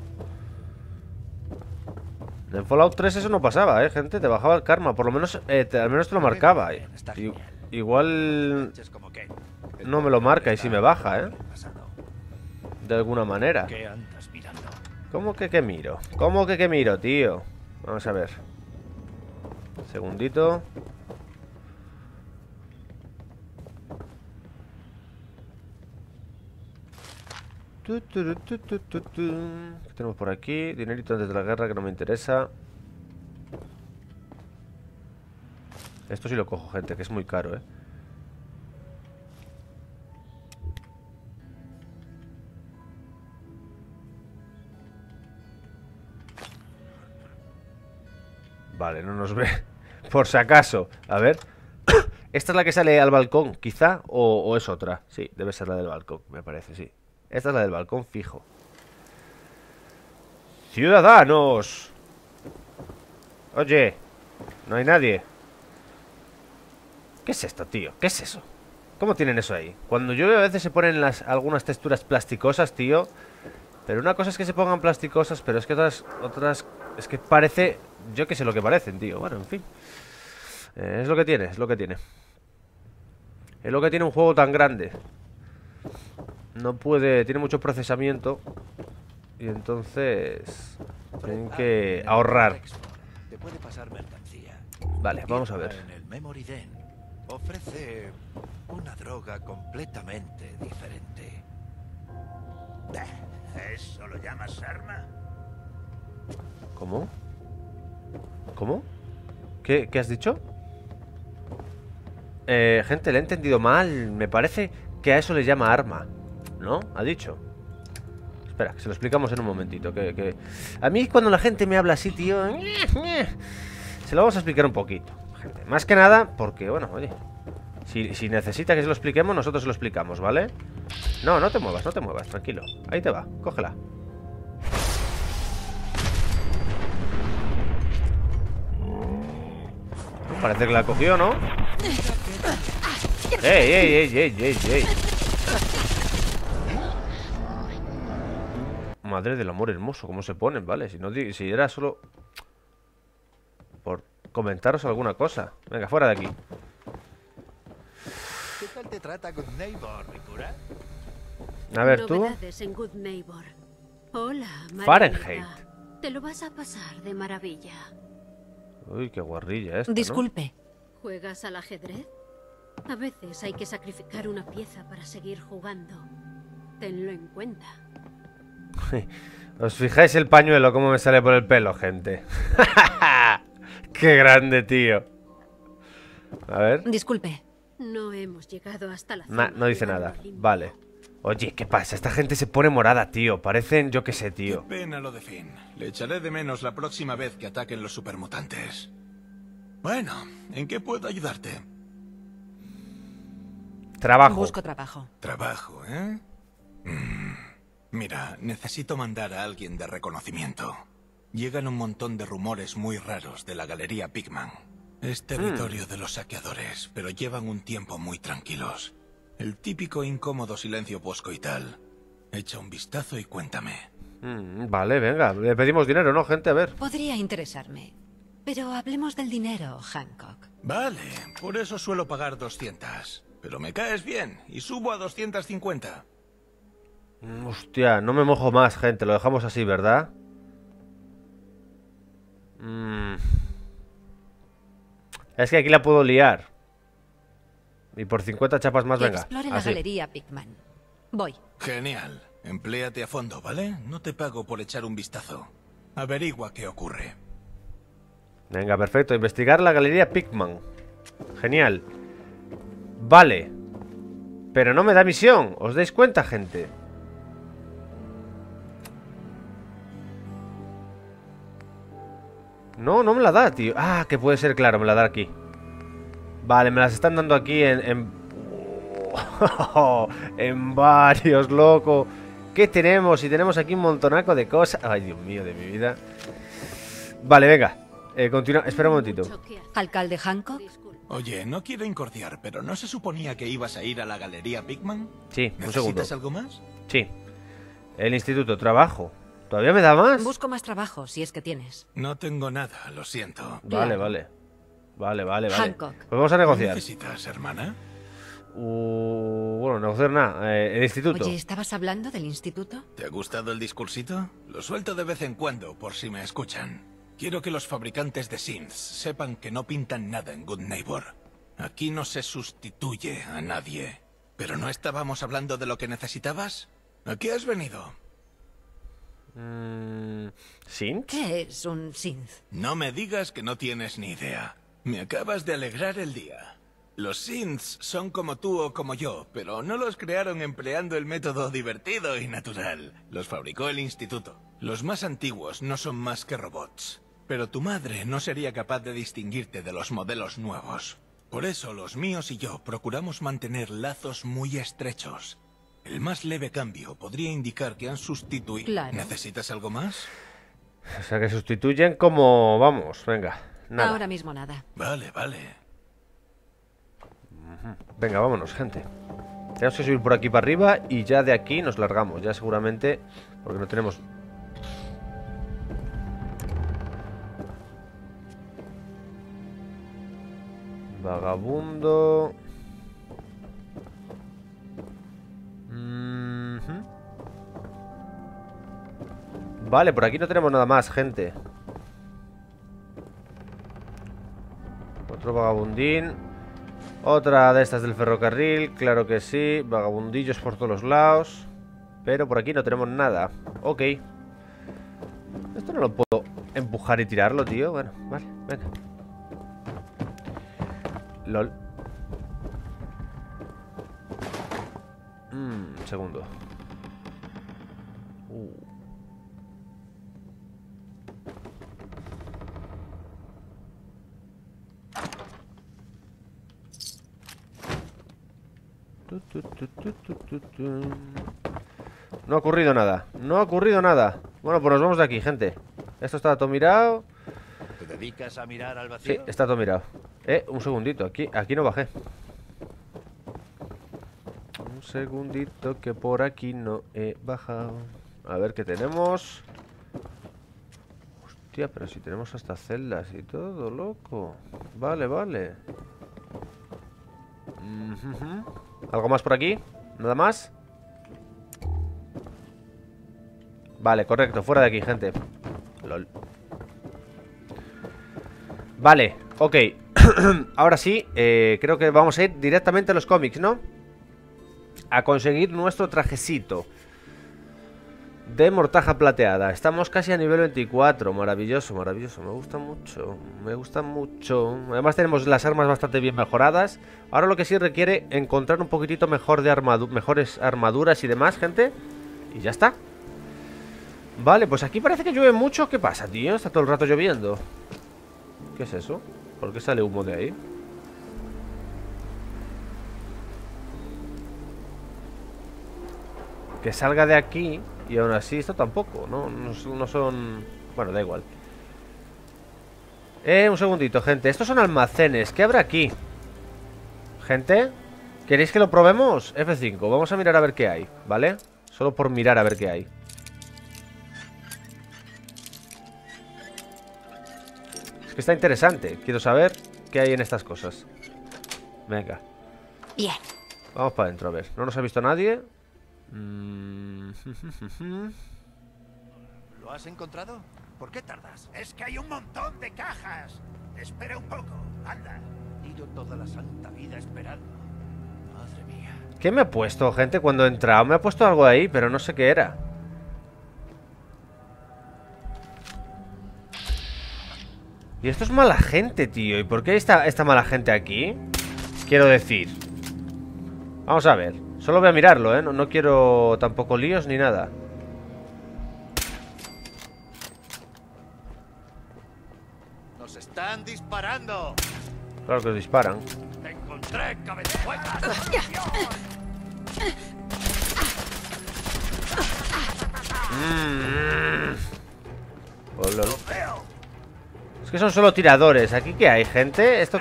En Fallout 3 eso no pasaba, eh, gente, te bajaba el karma, por lo menos, eh, te- al menos te lo marcaba. eh. I- igual no me lo marca y si me baja, eh. De alguna manera. ¿Cómo que qué miro? ¿Cómo que qué miro, tío? Vamos a ver. Segundito. Tu, tu, tu. ¿Qué tenemos por aquí? Dinerito antes de la guerra que no me interesa. Esto sí lo cojo, gente, que es muy caro, ¿eh? Vale, no nos ve. Por si acaso. A ver. ¿Esta es la que sale al balcón, quizá? O, es otra? Sí, debe ser la del balcón, me parece, sí. Esta es la del balcón fijo. ¡Ciudadanos! Oye, no hay nadie. ¿Qué es esto, tío? ¿Qué es eso? ¿Cómo tienen eso ahí? Cuando llueve a veces se ponen las, algunas texturas plasticosas, tío. Pero una cosa es que se pongan plasticosas, pero es que otras, otras... Es que parece... Yo que sé lo que parecen, tío. Bueno, en fin. Eh, es lo que tiene, es lo que tiene. Es lo que tiene un juego tan grande. No puede... Tiene mucho procesamiento. Y entonces... Tienen que ahorrar. Vale, vamos a ver. Ofrece una droga completamente diferente. ¿Eso lo llamas arma? ¿Cómo? ¿Cómo? ¿Qué, has dicho? Eh, gente, le he entendido mal. Me parece que a eso le llama arma. ¿No? Ha dicho. Espera, que se lo explicamos en un momentito. Que, A mí cuando la gente me habla así, tío... Se lo vamos a explicar un poquito. Gente. Más que nada porque, bueno, oye... Si, si necesita que se lo expliquemos, nosotros se lo explicamos, ¿vale? No, no te muevas, no te muevas, tranquilo. Ahí te va, cógela. Parece que la cogió, ¿no? ¡Ey, ey, ey, ey, ey, ey! Madre del amor hermoso, ¿cómo se ponen, vale? Si, no, si era solo... Por comentaros alguna cosa. Venga, fuera de aquí. ¿Qué tal te trata Good Neighbor, Ricura? A ver, tú... En Good Neighbor. Hola. Fahrenheit. Te lo vas a pasar de maravilla. Uy, qué guarrilla esta, ¿no? Disculpe. ¿Juegas al ajedrez? A veces hay que sacrificar una pieza para seguir jugando. Tenlo en cuenta. ¿Os fijáis el pañuelo cómo me sale por el pelo, gente? ¡Qué grande, tío! A ver. Disculpe. No hemos llegado hasta la Na- cima no dice nada. Vale. Oye, ¿qué pasa? Esta gente se pone morada, tío. Parecen, yo qué sé, tío. Pena lo de Finn. Le echaré de menos la próxima vez que ataquen los supermutantes. Bueno, ¿en qué puedo ayudarte? Trabajo. Busco trabajo. Trabajo, ¿eh? Mm, Mira, necesito mandar a alguien de reconocimiento. Llegan un montón de rumores muy raros de la Galería Pigman. Es territorio de los saqueadores, pero llevan un tiempo muy tranquilos. El típico incómodo silencio poscoital. Echa un vistazo y cuéntame. Mm, vale, venga. Le pedimos dinero, ¿no, gente? A ver. Podría interesarme. Pero hablemos del dinero, Hancock. Vale, por eso suelo pagar 200. Pero me caes bien y subo a 250. Mm, Hostia, no me mojo más, gente. Lo dejamos así, ¿verdad? Es que aquí la puedo liar. Y por 50 chapas más, Que venga. explore la Así. galería Pigman. Voy. Genial. Empléate a fondo, ¿vale? No te pago por echar un vistazo. Averigua qué ocurre. Venga, perfecto. Investigar la galería Pigman. Genial. Vale. Pero no me da misión. ¿Os dais cuenta, gente? No, no me la da, tío. Ah, que puede ser, claro, me la da aquí. Vale, me las están dando aquí en... En, en varios, loco. ¿Qué tenemos? Y tenemos aquí un montonaco de cosas. Ay, Dios mío, de mi vida. Vale, venga. Eh, continúa. Espera un momentito. Alcalde Hancock. Oye, no quiero incordiar, pero ¿no se suponía que ibas a ir a la Galería Pigman? Sí, un segundo. ¿Necesitas algo más? Sí. El instituto, trabajo. ¿Todavía me da más? Busco más trabajo, si es que tienes. No tengo nada, lo siento. Vale, vale. Vale, vale, vale. Hancock. Pues vamos a negociar. ¿Qué necesitas, hermana? Uh, bueno, negociar nada. Eh, el instituto. Oye, ¿estabas hablando del instituto? ¿Te ha gustado el discursito? Lo suelto de vez en cuando, por si me escuchan. Quiero que los fabricantes de synths sepan que no pintan nada en Good Neighbor. Aquí no se sustituye a nadie. ¿Pero no estábamos hablando de lo que necesitabas? ¿A qué has venido? Mm, ¿Synth? ¿Qué es un synth? No me digas que no tienes ni idea. Me acabas de alegrar el día. Los synths son como tú o como yo, pero no los crearon empleando el método divertido y natural. Los fabricó el instituto. Los más antiguos no son más que robots. Pero tu madre no sería capaz de distinguirte de los modelos nuevos. Por eso los míos y yo procuramos mantener lazos muy estrechos. El más leve cambio podría indicar que han sustituido... Claro. ¿Necesitas algo más? O sea, que sustituyen como... Vamos, venga. Nada. Ahora mismo nada. Vale, vale. Venga, vámonos, gente. Tenemos que subir por aquí para arriba y ya de aquí nos largamos. Ya seguramente... Porque no tenemos... Vagabundo... Vale, por aquí no tenemos nada más, gente. Otro vagabundín. Otra de estas del ferrocarril, claro que sí. Vagabundillos por todos los lados. Pero por aquí no tenemos nada. Ok. Esto no lo puedo empujar y tirarlo, tío. Bueno, vale, venga. LOL. Mmm, segundo. Uh. No ha ocurrido nada. No ha ocurrido nada. Bueno, pues nos vamos de aquí, gente. Esto está todo mirado. ¿Te dedicas a mirar al Sí, vacío? está todo mirado. Eh, un segundito. Aquí, aquí no bajé. Un segundito que por aquí no he bajado. A ver qué tenemos. Hostia, pero si tenemos hasta celdas y todo, loco. Vale, vale. ¿Algo más por aquí? ¿Nada más? Vale, correcto, fuera de aquí, gente LOL Vale, ok Ahora sí, eh, creo que vamos a ir directamente a los cómics, ¿no? A conseguir nuestro trajecito De mortaja plateada. Estamos casi a nivel 24 Maravilloso, maravilloso, me gusta mucho Me gusta mucho. Además tenemos las armas bastante bien mejoradas. Ahora lo que sí requiere encontrar un poquitito mejor de armadu mejores armaduras y demás, gente. Y ya está. Vale, pues aquí parece que llueve mucho. ¿Qué pasa, tío? Está todo el rato lloviendo. ¿Qué es eso? ¿Por qué sale humo de ahí? Que salga de aquí Y aún así esto tampoco No, no, son- no son... Bueno, da igual Eh, un segundito, gente Estos son almacenes ¿Qué habrá aquí? Gente ¿Queréis que lo probemos? F5 Vamos a mirar a ver qué hay ¿Vale? Solo por mirar a ver qué hay Es que está interesante. Quiero saber qué hay en estas cosas. Venga. Bien. Vamos para adentro, a ver. ¿No nos ha visto nadie? Mm, ¿Lo has encontrado? ¿Por qué tardas? Es que hay un montón de cajas. Espera un poco. Anda. Yo toda la santa vida esperando. Madre mía. ¿Qué me ha puesto, gente, cuando he entrado? Me ha puesto algo ahí, pero no sé qué era. Y esto es mala gente, tío. ¿Y por qué está esta mala gente aquí? Quiero decir. Vamos a ver. Solo voy a mirarlo, ¿eh? No, no quiero tampoco líos ni nada. ¡Nos están disparando! Claro que os disparan. Te encontré. Mm. Oh. Es que son solo tiradores. ¿Aquí qué hay, gente? Esto...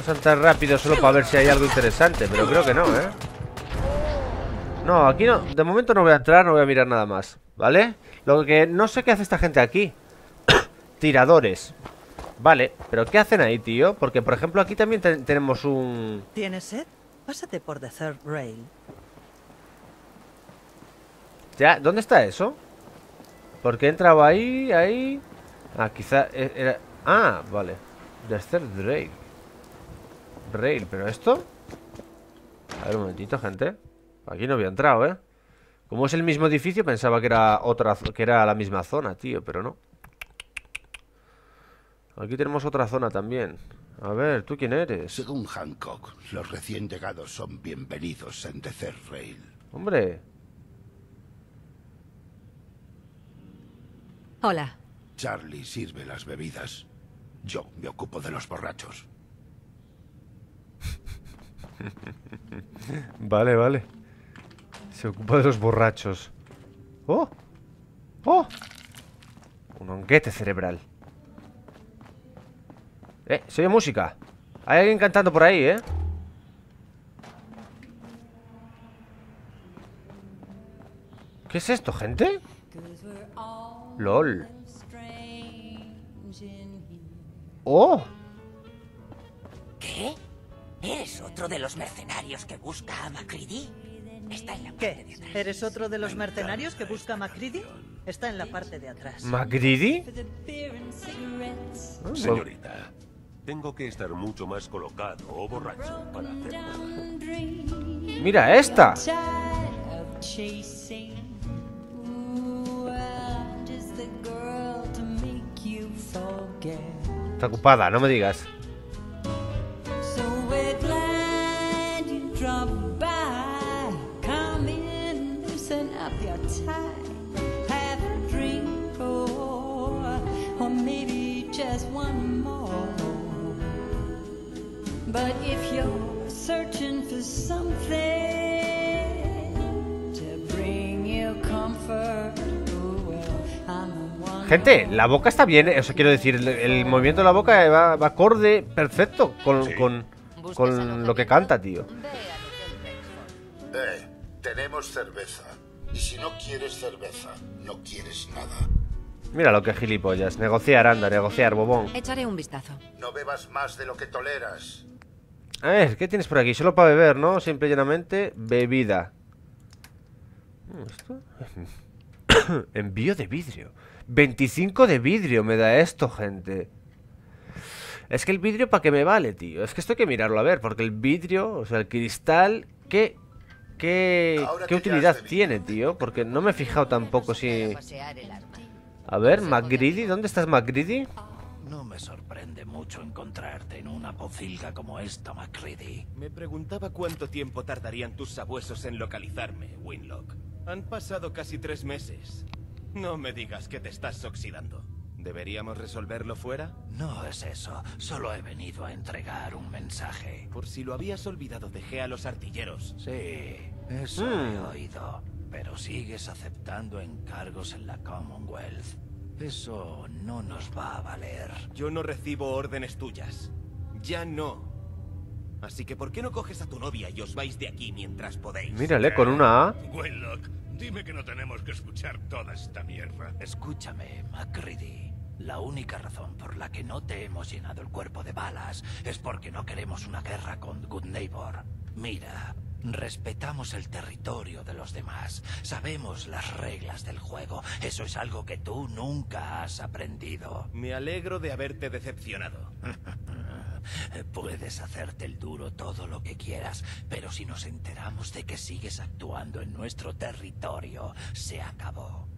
Vamos a entrar rápido solo para ver si hay algo interesante Pero creo que no, ¿eh? No, aquí no De momento no voy a entrar, no voy a mirar nada más ¿Vale? Lo que no sé qué hace esta gente aquí Tiradores Vale, pero ¿qué hacen ahí, tío? Porque, por ejemplo, aquí también te- tenemos un... ¿Tienes sed? Pásate por The Third Rail. Ya, ¿dónde está eso? Porque he entrado ahí, ahí. Ah, quizá e- era. Ah, vale. The third rail. Rail, pero esto. A ver un momentito, gente. Aquí no había entrado, ¿eh? Como es el mismo edificio, pensaba que era otra, que era la misma zona, tío, pero no. Aquí tenemos otra zona también. A ver, ¿tú quién eres? Según Hancock, los recién llegados son bienvenidos en The Third Rail. Hombre, Hola. Charlie sirve las bebidas. Yo me ocupo de los borrachos. Vale, vale. Se ocupa de los borrachos. ¡Oh! ¡Oh! Un honguete cerebral. Eh, se oye música. Hay alguien cantando por ahí, ¿eh? ¿Qué es esto, gente? LOL. ¡Oh! ¿Qué? ¿Eres otro de los mercenarios que busca a Macready? Está en la ¿Qué? ¿Eres otro de los mercenarios que busca a Macready? Está en la parte de atrás. ¿Macready? Señorita, tengo que estar mucho más colocado o borracho para hacerlo. Mira esta. Está ocupada, no me digas. But if you're searching for something to bring you comfort, oh well, I'm the one. Gente, la boca está bien, eh, o sea, quiero decir, el, el movimiento de la boca va, va acorde perfecto con, con, con lo que canta, tío. Eh, tenemos cerveza. Y si no quieres cerveza, no quieres nada. Mira lo que gilipollas. Negociar, anda, negociar, bobón. Echaré un vistazo. No bebas más de lo que toleras. A ver, ¿qué tienes por aquí? Solo para beber, ¿no? Simple y llanamente, bebida. Mm, ¿Esto? Envío de vidrio. 25 de vidrio me da esto, gente. Es que el vidrio para qué me vale, tío. Es que esto hay que mirarlo a ver, porque el vidrio, o sea, el cristal, ¿qué, qué, qué utilidad tiene, tío? Porque no me he fijado tampoco si... A ver, McGreedy, ¿dónde estás, McGreedy? Sorprende mucho encontrarte en una pocilga como esta, Macready. Me preguntaba cuánto tiempo tardarían tus sabuesos en localizarme, Winlock. Han pasado casi tres meses. No me digas que te estás oxidando. ¿Deberíamos resolverlo fuera? No es eso. Solo he venido a entregar un mensaje. Por si lo habías olvidado, dejé a los artilleros. Sí, eso Mm. he oído. Pero sigues aceptando encargos en la Commonwealth. Eso no nos va a valer. Yo no recibo órdenes tuyas. Ya no. Así que ¿por qué no coges a tu novia y os vais de aquí mientras podéis? Mírale, con una A. Wenlock, dime que no tenemos que escuchar toda esta mierda. Escúchame, Macready. La única razón por la que no te hemos llenado el cuerpo de balas es porque no queremos una guerra con Good Neighbor. Mira, respetamos el territorio de los demás. Sabemos las reglas del juego. Eso es algo que tú nunca has aprendido. Me alegro de haberte decepcionado. Puedes hacerte el duro todo lo que quieras, pero si nos enteramos de que sigues actuando en nuestro territorio, se acabó.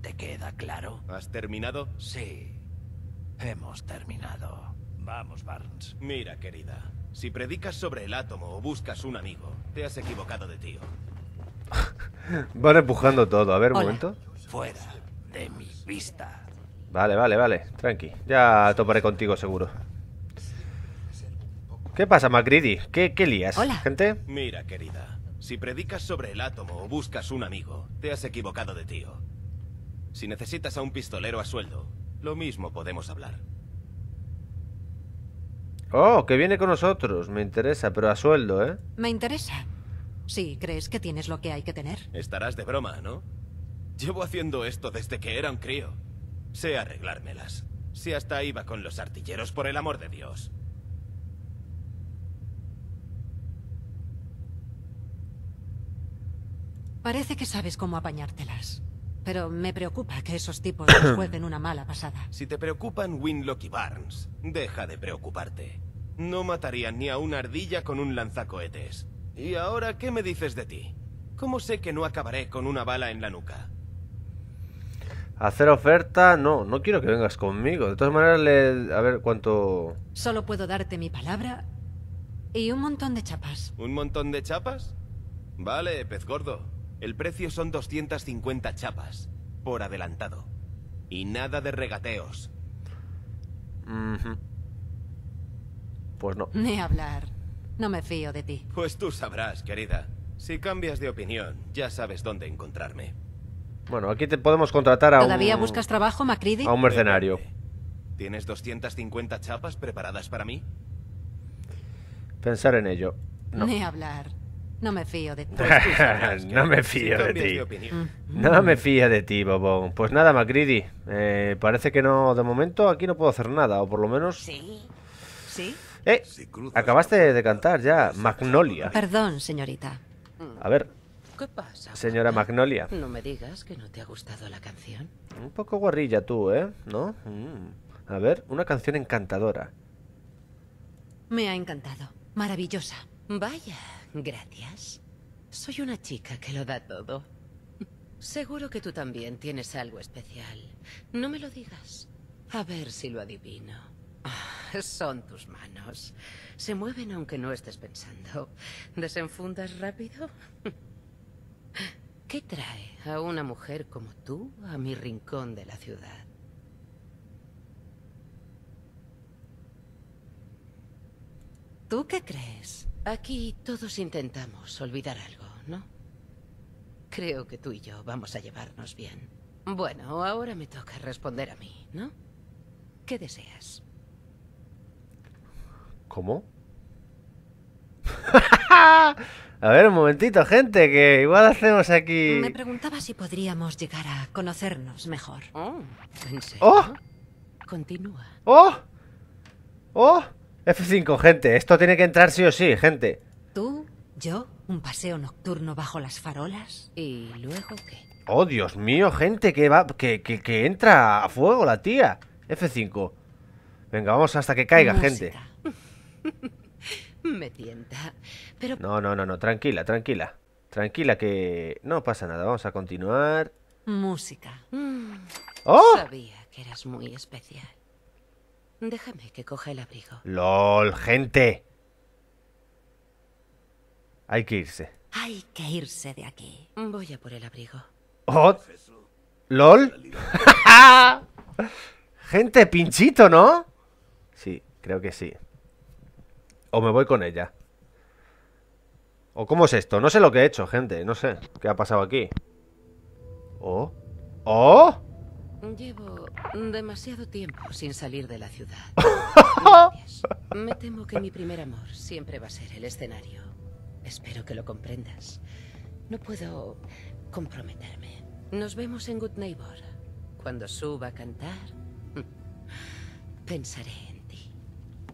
¿Te queda claro? ¿Has terminado? Sí. Hemos terminado. Vamos, Barnes. Mira, querida. Si predicas sobre el átomo o buscas un amigo, te has equivocado de tío. Van empujando todo. A ver, un Hola. momento. Fuera de mi vista. Vale, vale, vale. Tranqui. Ya toparé contigo, seguro. ¿Qué pasa, McGreedy? ¿Qué, qué lías, gente? Mira, querida. Si predicas sobre el átomo o buscas un amigo, te has equivocado de tío. Si necesitas a un pistolero a sueldo, lo mismo podemos hablar. Oh, que viene con nosotros. Me interesa, pero a sueldo, ¿eh? Me interesa. Sí, ¿crees que tienes lo que hay que tener? Estarás de broma, ¿no? Llevo haciendo esto desde que era un crío. Sé arreglármelas. Si hasta iba con los artilleros, por el amor de Dios. Parece que sabes cómo apañártelas. Pero me preocupa que esos tipos nos jueguen una mala pasada. Si te preocupan Winlock y Barnes, deja de preocuparte. No matarían ni a una ardilla con un lanzacohetes. ¿Y ahora qué me dices de ti? ¿Cómo sé que no acabaré con una bala en la nuca? Hacer oferta, no, no quiero que vengas conmigo. De todas maneras, le... a ver cuánto. Solo puedo darte mi palabra y un montón de chapas. ¿Un montón de chapas? Vale, pez gordo. El precio son 250 chapas. Por adelantado. Y nada de regateos. Pues no. Ni hablar. No me fío de ti. Pues tú sabrás, querida. Si cambias de opinión, ya sabes dónde encontrarme. Bueno, aquí te podemos contratar a ¿Todavía un. buscas trabajo, Macready? A un mercenario. ¿Tienes 250 chapas preparadas para mí? Pensar en ello. No. Ni hablar. No me fío de ti. no me fío de ti. No me fío de ti, bobón. Pues nada, Macready. Eh, parece que no, de momento aquí no puedo hacer nada, o por lo menos. Sí. ¿Sí? Eh, acabaste de cantar ya, Magnolia. Perdón, señorita. A ver, ¿Qué pasa? señora? Magnolia. No me digas que no te ha gustado la canción. Un poco guarrilla tú, ¿eh? ¿No? Mm. A ver, una canción encantadora. Me ha encantado. Maravillosa. Vaya, gracias. Soy una chica que lo da todo. Seguro que tú también tienes algo especial. No me lo digas. A ver si lo adivino. Ah, Son tus manos. Se mueven aunque no estés pensando. ¿Desenfundas rápido? ¿Qué trae a una mujer como tú a mi rincón de la ciudad? ¿Tú qué crees? Aquí todos intentamos olvidar algo, ¿no? Creo que tú y yo vamos a llevarnos bien. Bueno, ahora me toca responder a mí, ¿no? ¿Qué deseas? ¿Cómo? a ver, un momentito, gente, que igual hacemos aquí... Me preguntaba si podríamos llegar a conocernos mejor. Oh, ¿en serio? ¡Oh! Continúa. ¡Oh! ¡Oh! F5, gente. Esto tiene que entrar sí o sí, gente. ¿Tú? ¿Yo? ¿Un paseo nocturno bajo las farolas? ¿Y luego qué? Oh, Dios mío, gente, que va... Que, que, que entra a fuego la tía. F5. Venga, vamos hasta que caiga, gente. Me tienta. Pero No, no, no, no. Tranquila, tranquila. Tranquila, que... No pasa nada. Vamos a continuar. Música. Mm, ¡Oh! sabía que eras muy especial. Déjame que coja el abrigo. LOL, gente. Hay que irse. Hay que irse de aquí. Voy a por el abrigo. ¡Oh! ¿LOL? gente, pinchito, ¿no? Sí, creo que sí. O me voy con ella. ¿O cómo es esto? No sé lo que he hecho, gente. No sé qué ha pasado aquí. ¿Oh? ¿Oh? Llevo demasiado tiempo sin salir de la ciudad. Gracias. Me temo que mi primer amor siempre va a ser el escenario. Espero que lo comprendas. No puedo comprometerme. Nos vemos en Good Neighbor. Cuando suba a cantar, pensaré en ti.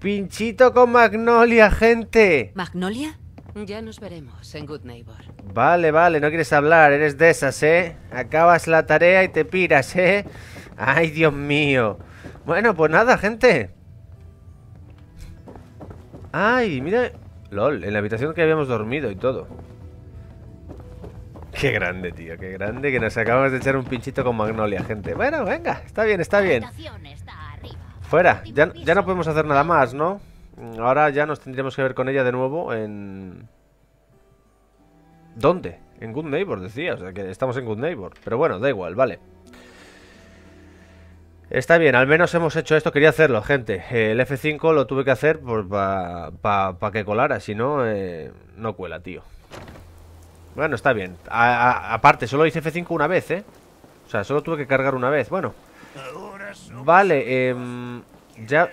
Pinchito con Magnolia, gente. ¿Magnolia? Ya nos veremos en Good Neighbor. Vale, vale, no quieres hablar, eres de esas, ¿eh? Acabas la tarea y te piras, ¿eh? Ay, Dios mío. Bueno, pues nada, gente. Ay, mira. LOL, en la habitación que habíamos dormido y todo. Qué grande, tío, qué grande que nos acabamos de echar un pinchito con Magnolia, gente. Bueno, venga, está bien, está bien. Fuera, ya, ya no podemos hacer nada más, ¿no? Ahora ya nos tendríamos que ver con ella de nuevo en... ¿Dónde? En Good Neighbor, decía, o sea que estamos en Good Neighbor. Pero bueno, da igual, vale. Está bien, al menos hemos hecho esto, quería hacerlo, gente. El F5 lo tuve que hacer para pa, pa que colara, si no, eh, no cuela, tío. Bueno, está bien. A- aparte, solo hice F5 una vez, ¿eh? O sea, solo tuve que cargar una vez. Bueno. Vale, em, ya,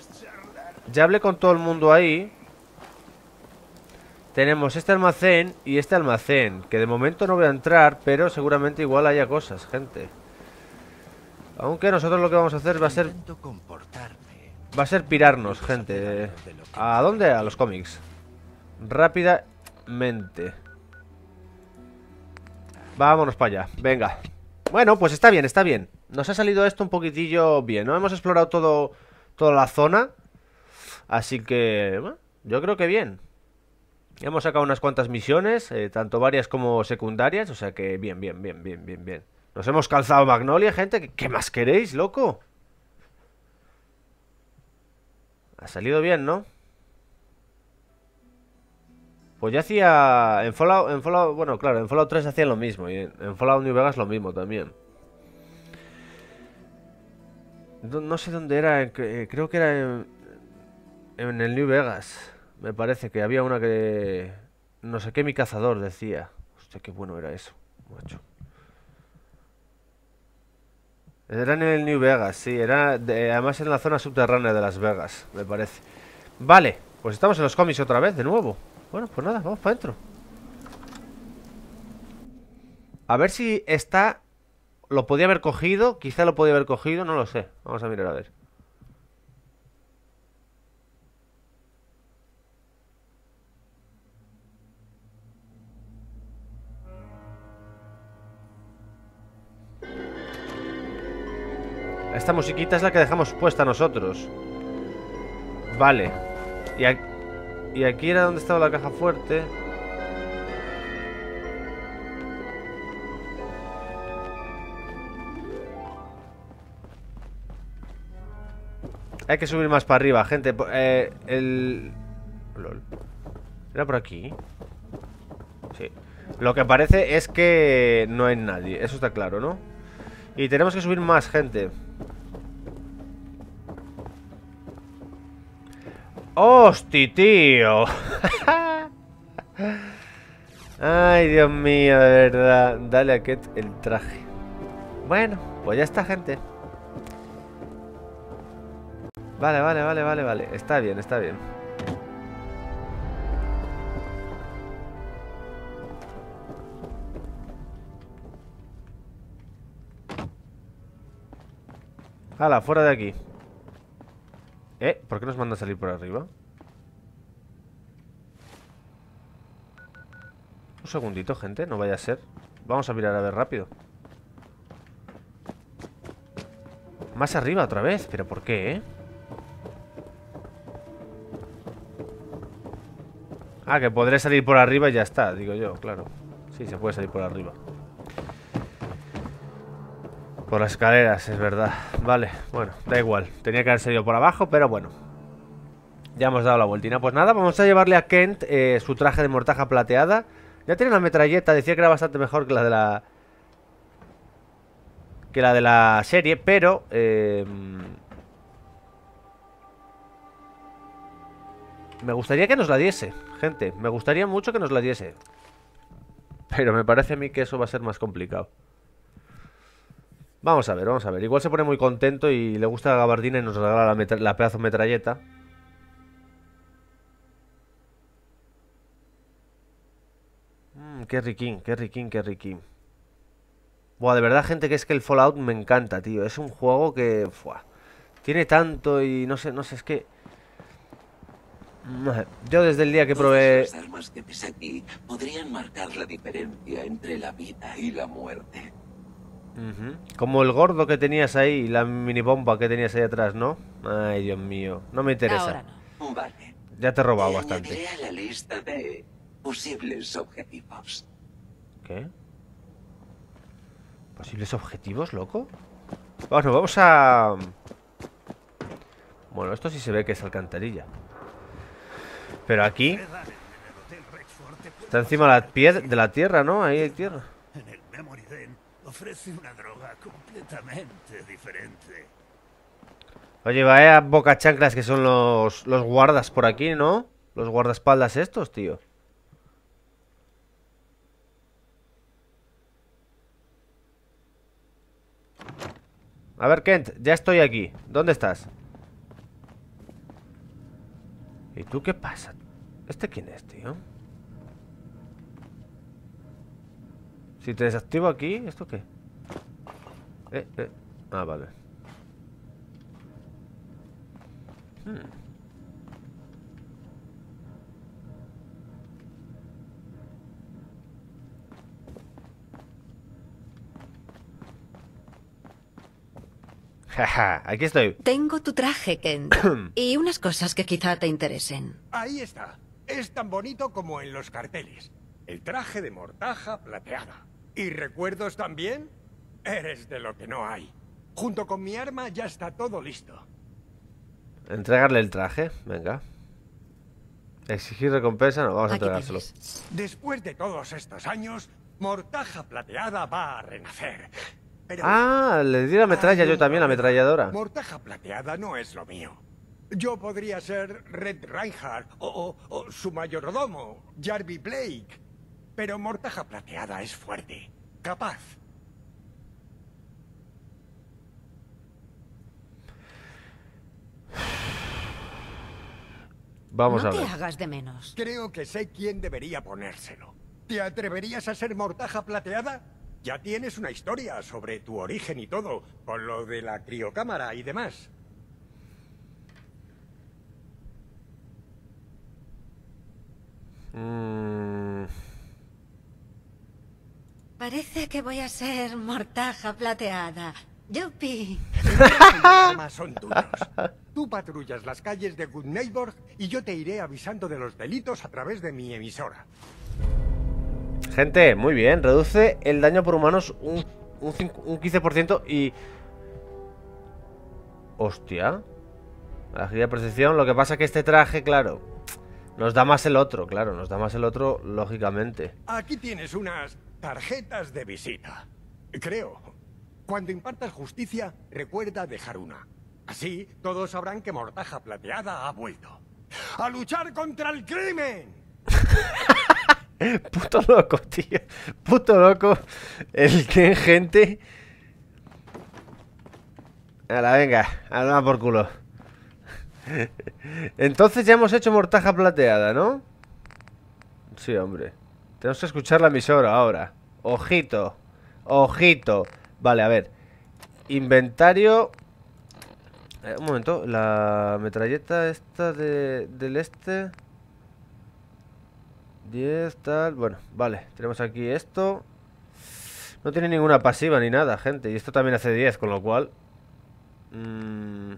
ya hablé con todo el mundo ahí. Tenemos este almacén y este almacén, que de momento no voy a entrar, pero seguramente igual haya cosas, gente. Aunque nosotros lo que vamos a hacer va a ser va a ser pirarnos, gente. ¿A dónde? A los cómics. Rápidamente. Vámonos para allá. Venga. Bueno, pues está bien, está bien. Nos ha salido esto un poquitillo bien, ¿no? Hemos explorado todo toda la zona. Así que, bueno, yo creo que bien. Hemos sacado unas cuantas misiones, eh, tanto varias como secundarias, o sea que bien, bien, bien, bien, bien, bien. Nos hemos calzado Magnolia, gente. ¿Qué, más queréis, loco? Ha salido bien, ¿no? Pues ya hacía... En Fallout, en Fallout... Bueno, claro, en Fallout 3 hacían lo mismo. Y en, Fallout New Vegas lo mismo también. No, no sé dónde era. eh, creo que era en, en el New Vegas. Me parece que había una que... No sé qué mi cazador decía. Hostia, qué bueno era eso, macho. Era en el New Vegas, sí. Era de- además en la zona subterránea de Las Vegas, me parece. Vale, pues estamos en los cómics otra vez, de nuevo. Bueno, pues nada, vamos para adentro. A ver si está... Lo podía haber cogido, quizá lo podía haber cogido, no lo sé. Vamos a mirar a ver. Esta musiquita es la que dejamos puesta nosotros. Vale. Y, aquí era donde estaba la caja fuerte. Hay que subir más para arriba, gente. Eh, el... Lol. ¿Era por aquí? Sí. Lo que parece es que no hay nadie. Eso está claro, ¿no? Y tenemos que subir más gente. ¡Hosti, tío! Ay, Dios mío, de verdad. Dale a Ket el traje. Bueno, pues ya está, gente. Vale, vale, vale, vale, vale. Está bien, está bien. Hala, fuera de aquí. ¿Eh? ¿Por qué nos manda a salir por arriba? Un segundito, gente, no vaya a ser. Vamos a mirar a ver rápido. Más arriba otra vez, pero ¿por qué, eh? Ah, que podré salir por arriba y ya está, digo yo, claro. Sí, se puede salir por arriba. Por las escaleras, es verdad. Vale, bueno, da igual. Tenía que haber salido por abajo, pero bueno. Ya hemos dado la vueltina. Pues nada, vamos a llevarle a Kent eh, su traje de mortaja plateada. Ya tiene una metralleta, decía que era bastante mejor que la de la... Que la de la serie, pero... eh, Me gustaría que nos la diese, gente. Me gustaría mucho que nos la diese. Pero me parece a mí que eso va a ser más complicado. Vamos a ver, vamos a ver. Igual se pone muy contento y le gusta la gabardina y nos regala la, pedazo metralleta. Mmm, qué riquín, qué riquín, qué riquín. Buah, de verdad, gente, que es que el Fallout me encanta, tío. Es un juego que... fuah, tiene tanto y no sé, no sé, es que... Yo desde el día que probé... Las armas que ves aquí podrían marcar la diferencia entre la vida y la muerte. Como el gordo que tenías ahí y la mini bomba que tenías ahí atrás, ¿no? Ay, Dios mío. No me interesa. Ahora Vale. Ya te he robado Te bastante. a la lista de posibles objetivos. ¿Qué? ¿Posibles objetivos, loco? Bueno, vamos a... Bueno, esto sí se ve que es alcantarilla. Pero aquí... Está encima la pie- de la tierra, ¿no? Ahí hay tierra. En el Memory Den ofrece una droga completamente diferente. Oye, vaya boca chanclas que son los, los guardas por aquí, ¿no? Los guardaespaldas estos, tío. A ver, Kent, ya estoy aquí. ¿Dónde estás? ¿Y tú qué pasa? ¿Este quién es, tío? Si te desactivo aquí, ¿esto qué? Eh, eh. Ah, vale. Hmm. Jaja, aquí estoy. Tengo tu traje, Kent. y unas cosas que quizá te interesen. Ahí está. Es tan bonito como en los carteles. El traje de mortaja plateada. ¿Y recuerdos también? Eres de lo que no hay. Junto con mi arma ya está todo listo. Entregarle el traje, venga. Exigir recompensa, no, vamos a entregárselo. Después de todos estos años, Mortaja Plateada va a renacer. Pero Ah, le di la metralla yo también, la ametralladora. Mortaja Plateada no es lo mío. Yo podría ser Red Reinhardt o, o- o su mayordomo, Jarvie Blake. Pero Mortaja Plateada es fuerte, capaz. Vamos no a te ver. hagas de menos. Creo que sé quién debería ponérselo. ¿Te atreverías a ser Mortaja Plateada? Ya tienes una historia sobre tu origen y todo, con lo de la criocámara y demás. Mm, Parece que voy a ser mortaja plateada. ¡Yupi! armas son tuyos. Tú patrullas las calles de Good Neighbor y yo te iré avisando de los delitos a través de mi emisora. Gente, muy bien. Reduce el daño por humanos un, un, cinco- un 15% y... Hostia. La agilidad de percepción. Lo que pasa es que este traje, claro, nos da más el otro, claro. Nos da más el otro, lógicamente. Aquí tienes unas tarjetas de visita. Creo. Cuando impartas justicia, recuerda dejar una. Así todos sabrán que Mortaja Plateada ha vuelto. ¡A luchar contra el crimen! Puto loco, tío. Puto loco. El que gente. la venga, a por culo. Entonces ya hemos hecho mortaja plateada, ¿no? Sí, hombre. Tenemos que escuchar la emisora ahora. Ojito. Ojito. Vale, a ver. Inventario. Eh, un momento. La metralleta esta de, del este. 10, tal. Bueno, vale. Tenemos aquí esto. No tiene ninguna pasiva ni nada, gente. Y esto también hace 10, con lo cual. mm,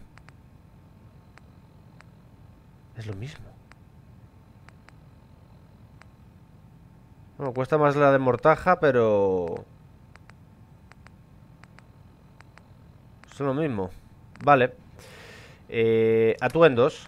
es lo mismo. Bueno, cuesta más la de mortaja, pero. Son lo mismo. Vale. Eh, atuendos.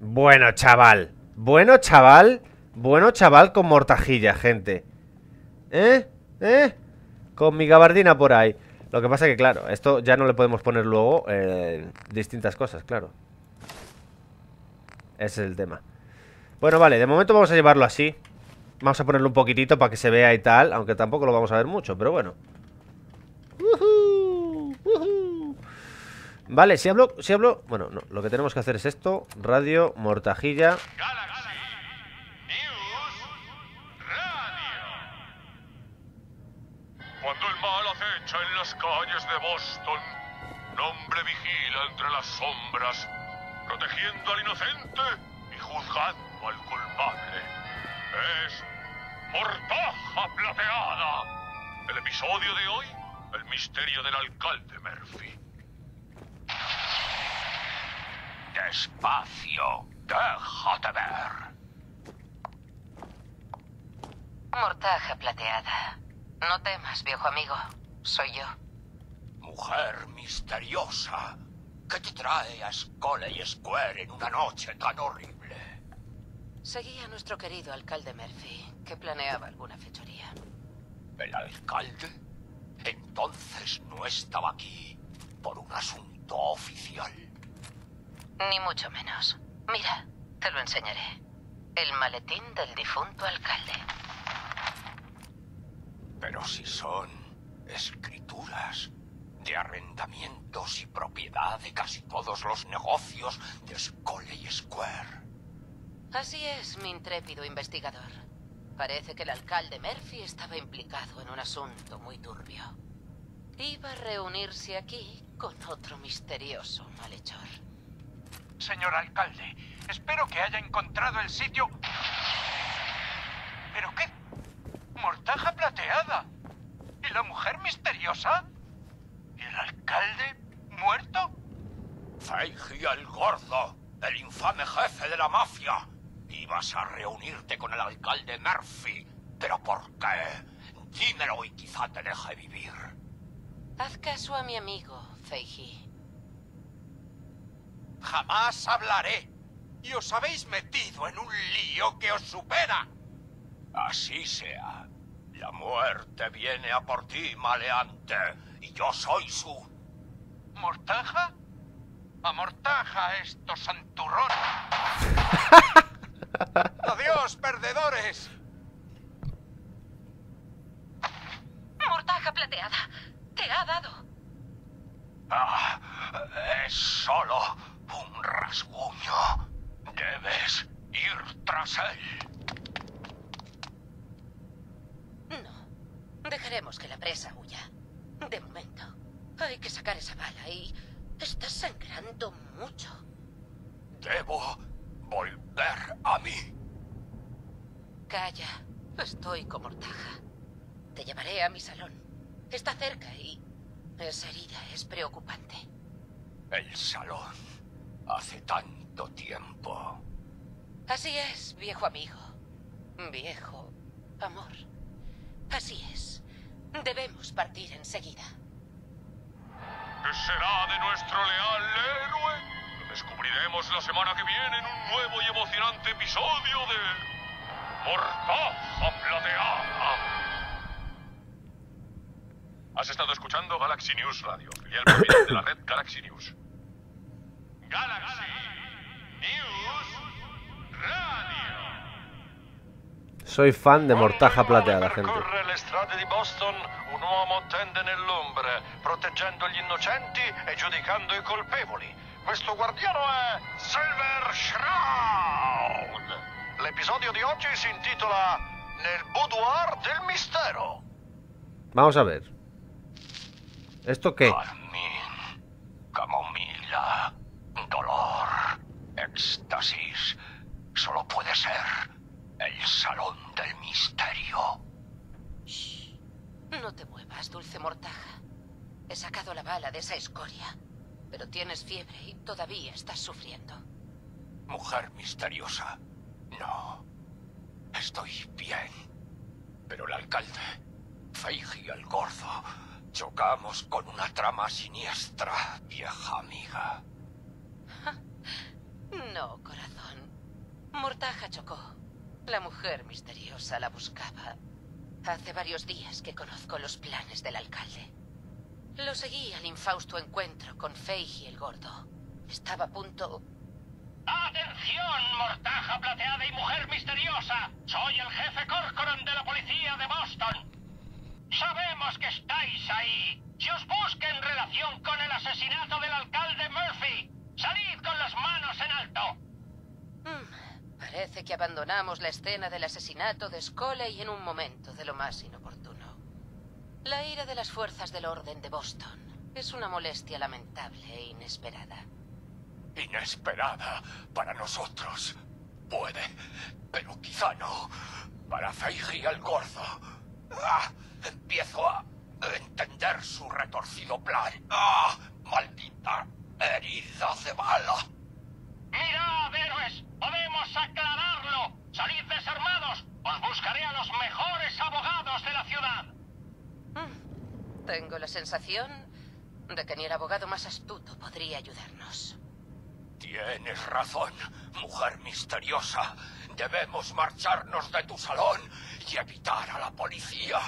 Bueno, chaval. Bueno, chaval. Bueno, chaval, con mortajilla, gente. ¿Eh? ¿Eh? Con mi gabardina por ahí. Lo que pasa que, claro, esto ya no le podemos poner luego eh, distintas cosas, claro. Ese es el tema. Bueno, vale, de momento vamos a llevarlo así. Vamos a ponerlo un poquitito para que se vea y tal, aunque tampoco lo vamos a ver mucho, pero bueno. Vale, si hablo, si hablo, bueno, no, lo que tenemos que hacer es esto, radio, mortajilla. En las calles de Boston, un hombre vigila entre las sombras, protegiendo al inocente y juzgando al culpable. Es Mortaja Plateada. El episodio de hoy, el misterio del alcalde Murphy. Despacio, déjate ver. Mortaja plateada. No temas, viejo amigo. Soy yo. Mujer misteriosa, ¿qué te trae a Scully Square en una noche tan horrible? Seguí a nuestro querido alcalde Murphy, que planeaba alguna fechoría. ¿El alcalde? Entonces no estaba aquí por un asunto oficial. Ni mucho menos. Mira, te lo enseñaré. El maletín del difunto alcalde. Pero si son escrituras de arrendamientos y propiedad de casi todos los negocios de Scully Square. Así es, mi intrépido investigador. Parece que el alcalde Murphy estaba implicado en un asunto muy turbio. Iba a reunirse aquí con otro misterioso malhechor. Señor alcalde, espero que haya encontrado el sitio... ¿Pero qué? Mortaja plateada. ¿Y la mujer misteriosa? ¿Y el alcalde muerto? Feige el gordo, el infame jefe de la mafia. Ibas a reunirte con el alcalde Murphy. ¿Pero por qué? Dímelo y quizá te deje vivir. Haz caso a mi amigo, Feiji. Jamás hablaré. Y os habéis metido en un lío que os supera. Así sea. La muerte viene a por ti, maleante. Y yo soy su... ¿Mortaja? Amortaja a estos santurrones. ¡Adiós, perdedores! Mortaja plateada. Te ha dado. Ah, es solo un rasguño. Debes ir tras él. No. Dejaremos que la presa huya. De momento. Hay que sacar esa bala y... Estás sangrando mucho. Debo volver a mí. Calla. Estoy con Mortaja. Te llevaré a mi salón. Está cerca y... Esa herida es preocupante. El salón. Hace tanto tiempo. Así es, viejo amigo. Viejo amor. Así es. Debemos partir enseguida. ¿Qué será de nuestro leal héroe? Lo descubriremos la semana que viene en un nuevo y emocionante episodio de Mortaja Plateada. Has estado escuchando Galaxy News Radio, filial de la red Galaxy News. Galaxy News Radio. Soy fan de Mortaja Plateada, gente. Questo guardiano è Silver Shroud. L'episodio di oggi si intitola Nel boudoir del mistero. Vamos a ver. ¿Esto qué? Camomila, dolor, éxtasis. Solo puede ser el salón del misterio. No te muevas, dulce Mortaja. He sacado la bala de esa escoria. Pero tienes fiebre y todavía estás sufriendo. Mujer misteriosa. No. Estoy bien. Pero el alcalde, Feiji el gordo, chocamos con una trama siniestra, vieja amiga. No, corazón. Mortaja chocó. La mujer misteriosa la buscaba. Hace varios días que conozco los planes del alcalde. Lo seguí al infausto encuentro con Feiji el gordo. Estaba a punto... ¡Atención, mortaja plateada y mujer misteriosa! Soy el jefe Corcoran de la policía de Boston. Sabemos que estáis ahí. Si os busca en relación con el asesinato del alcalde Murphy, salid con las manos en alto. Mm, parece que abandonamos la escena del asesinato de Scully en un momento de lo más inoportuno. La ira de las fuerzas del orden de Boston es una molestia lamentable e inesperada. Inesperada para nosotros. Puede, pero quizá no. Para Feiji el gordo. Ah, empiezo a entender su retorcido plan. ¡Ah! ¡Maldita herida de bala! Mirad, héroes, podemos aclararlo. Salid desarmados. Os buscaré a los mejores abogados de la ciudad. Tengo la sensación de que ni el abogado más astuto podría ayudarnos. Tienes razón, mujer misteriosa. Debemos marcharnos de tu salón y evitar a la policía.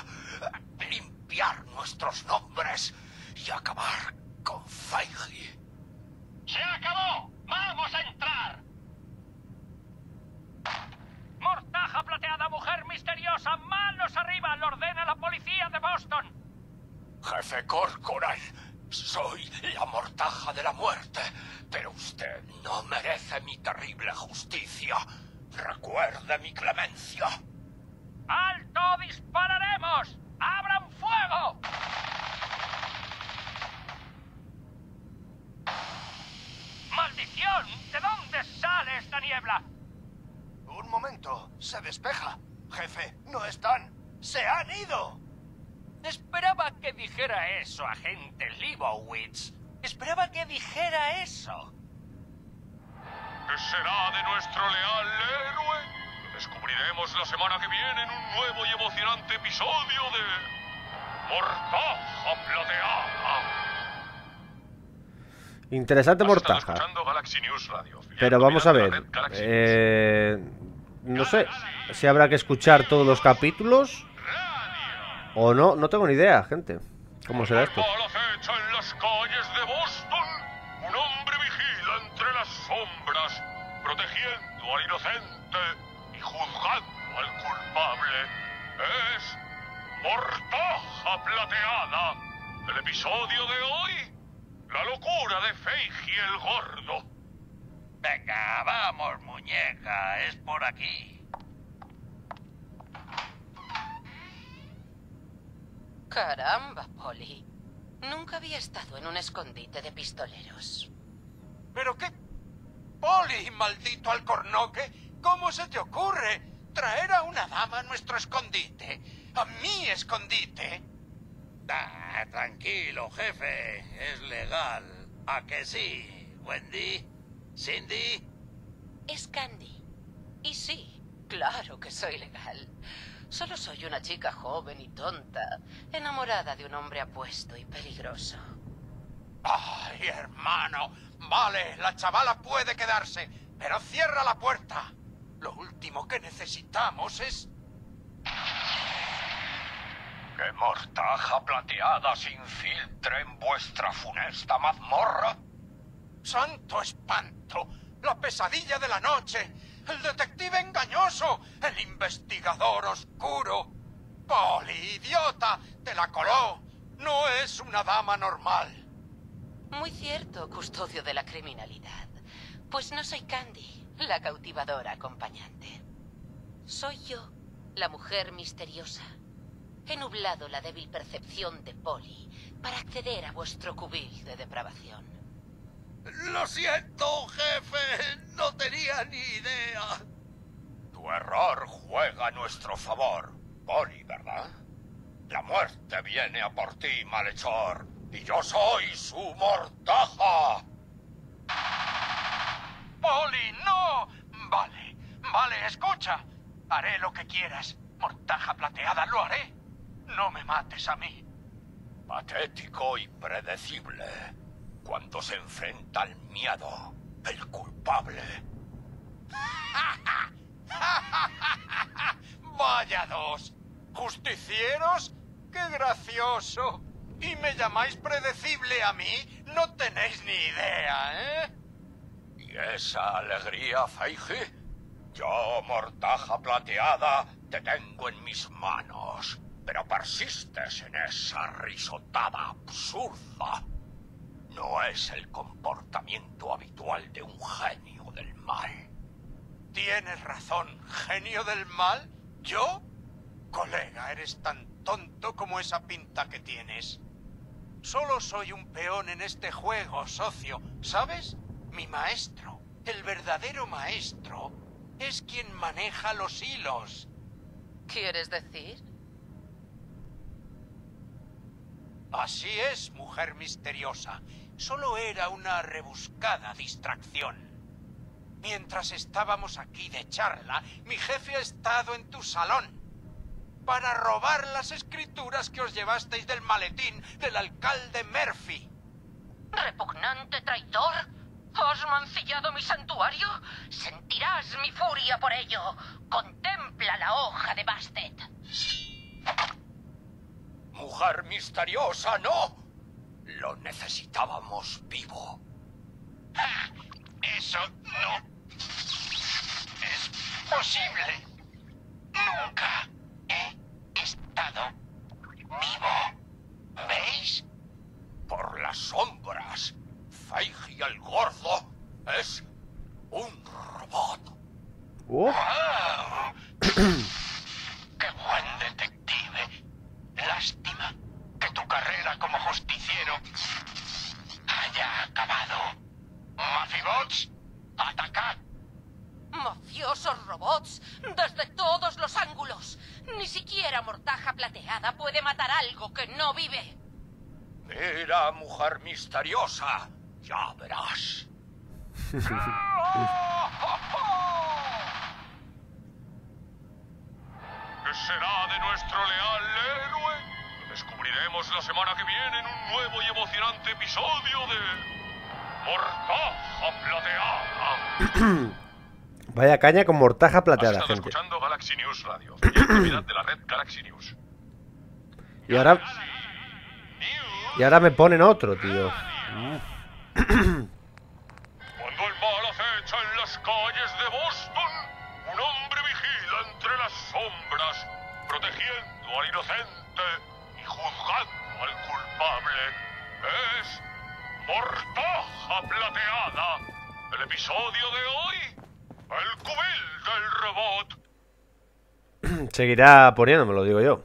Limpiar nuestros nombres y acabar con Feige. ¡Se acabó! ¡Vamos a entrar! Mortaja plateada, mujer misteriosa, manos arriba, lo ordena la policía de Boston. Jefe Corcoran, soy la mortaja de la muerte, pero usted no merece mi terrible justicia. Recuerde mi clemencia. ¡Alto! ¡Dispararemos! ¡Abran fuego! ¡Maldición! ¿De dónde sale esta niebla? Un momento, se despeja. Jefe, no están. ¡Se han ido! Esperaba que dijera eso, agente Leibowitz. Esperaba que dijera eso. ¿Qué será de nuestro leal héroe? Lo descubriremos la semana que viene en un nuevo y emocionante episodio de Mortaja Plateada. Interesante Mortaja. News Radio. Pero vamos a ver. Eh, no sé si habrá que escuchar todos los capítulos o no. No tengo ni idea, gente. ¿Cómo será esto? Al acecho en las calles de Boston, un hombre vigila entre las sombras, protegiendo al inocente y juzgando al culpable. Es Mortaja Plateada. El episodio de hoy, la locura de Feiji el Gordo. Venga, vamos, muñeca, es por aquí. Caramba, Polly. Nunca había estado en un escondite de pistoleros. ¿Pero qué? Poli, maldito alcornoque, ¿cómo se te ocurre traer a una dama a nuestro escondite? ¿A mi escondite? Ah, tranquilo, jefe. Es legal. ¿A que sí? ¿Wendy? ¿Cindy? Es Candy. Y sí, claro que soy legal. Solo soy una chica joven y tonta, enamorada de un hombre apuesto y peligroso. Ay, hermano. Vale, la chavala puede quedarse, pero cierra la puerta. Lo último que necesitamos es... ¿Que mortaja plateada se infiltre en vuestra funesta mazmorra? ¡Santo espanto! ¡La pesadilla de la noche! ¡El detective engañoso! ¡El investigador oscuro! ¡Poli, idiota! ¡Te la coló! No es una dama normal. Muy cierto, custodio de la criminalidad. Pues no soy Candy, la cautivadora acompañante. Soy yo, la mujer misteriosa. He nublado la débil percepción de Polly para acceder a vuestro cubil de depravación. Lo siento, jefe. No tenía ni idea. Tu error juega a nuestro favor, Polly, ¿verdad? La muerte viene a por ti, malhechor, y yo soy su mortaja. ¡Poli, no! Vale, vale, escucha. Haré lo que quieras. Mortaja plateada, lo haré. No me mates a mí. Patético y predecible. Cuando se enfrenta al miedo, el culpable. Vaya dos. ¿Justicieros? ¡Qué gracioso! ¿Y me llamáis predecible a mí? No tenéis ni idea, ¿eh? ¿Y esa alegría, Feige? Yo, mortaja plateada, te tengo en mis manos, pero persistes en esa risotada absurda. No es el comportamiento habitual de un genio del mal. Tienes razón, genio del mal. ¿Yo? Colega, eres tan tonto como esa pinta que tienes. Solo soy un peón en este juego, socio. ¿Sabes? Mi maestro, el verdadero maestro, es quien maneja los hilos. ¿Quieres decir? Así es, mujer misteriosa. Solo era una rebuscada distracción. Mientras estábamos aquí de charla, mi jefe ha estado en tu salón para robar las escrituras que os llevasteis del maletín del alcalde Murphy. ¿Repugnante traidor? ¿Has mancillado mi santuario? Sentirás mi furia por ello. Contempla la hoja de Bastet. Mujer misteriosa, no. Lo necesitábamos vivo. Ah, Eso no es posible. Nunca he estado vivo. ¿Veis? Por las sombras, Feige el gordo es un robot. Oh. ¡Guau! ¡Qué buen detective! Lástima que tu carrera como justiciero haya acabado. ¡Mafibots! ¡Atacad! ¡Mafiosos robots! ¡Desde todos los ángulos! Ni siquiera Mortaja Plateada puede matar algo que no vive. Mira, mujer misteriosa, ya verás. ¿Qué será de nuestro leal héroe? Lo descubriremos la semana que viene en un nuevo y emocionante episodio de... Mortaja Plateada. Vaya caña con mortaja plateada, gente. escuchando Galaxy News Radio, de la red Galaxy News. Y ahora. Y ahora me ponen otro, tío. Cuando el mal acecha en las calles de Boston, un hombre vigila entre las sombras, protegiendo al inocente y juzgando al culpable. Es Mortaja Plateada. El episodio de hoy, el cubil del robot. Seguirá poniéndomelo, digo yo.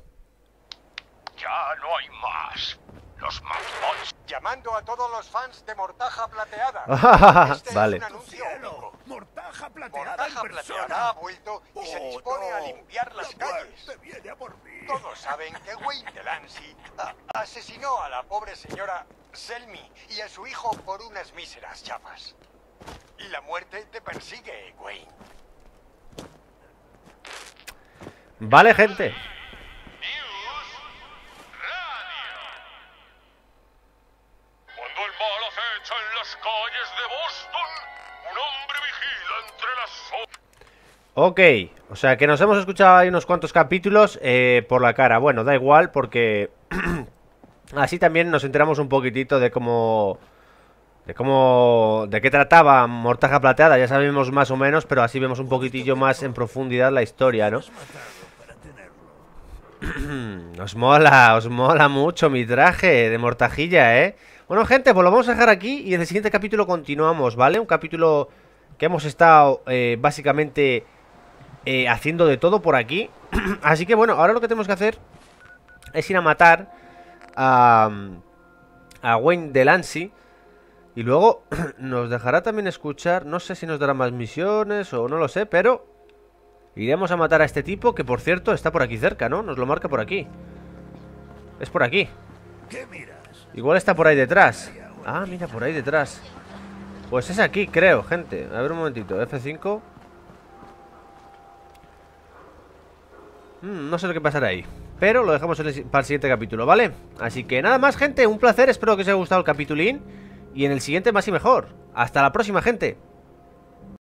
Ya no hay más. Los mazmorras Llamando a todos los fans de Mortaja Plateada. Este Vale. es un anuncio único. Mortaja plateada Mortaja en. Plateada ha vuelto y se dispone a limpiar las La calles. muerte viene a por mí. Todos saben que Wayne Delancey asesinó a la pobre señora Selmy y a su hijo por unas míseras chapas. La muerte te persigue, Wayne. Vale, gente. Cuando el mal acecha en las calles de Boston, un hombre vigila entre las. Ok, o sea que nos hemos escuchado ahí unos cuantos capítulos eh, por la cara. Bueno, da igual porque así también nos enteramos un poquitito de cómo... De cómo... De qué trataba Mortaja Plateada, ya sabemos más o menos, pero así vemos un poquitillo más en profundidad la historia, ¿no? os mola, os mola mucho mi traje de mortajilla, ¿eh? Bueno, gente, pues lo vamos a dejar aquí y en el siguiente capítulo continuamos, ¿vale? Un capítulo que hemos estado eh, básicamente eh, haciendo de todo por aquí. Así que bueno, ahora lo que tenemos que hacer es ir a matar a, a Wayne Delancey. Y luego nos dejará también escuchar, no sé si nos dará más misiones o no lo sé, pero iremos a matar a este tipo que por cierto está por aquí cerca, ¿no? Nos lo marca por aquí. Es por aquí. ¿Qué miras? Igual está por ahí detrás. Ah, mira, por ahí detrás. Pues es aquí, creo, gente. A ver un momentito. F5. Mm, no sé lo que pasará ahí. Pero lo dejamos para el siguiente capítulo, ¿vale? Así que nada más, gente. Un placer. Espero que os haya gustado el capitulín. Y en el siguiente más y mejor. Hasta la próxima, gente.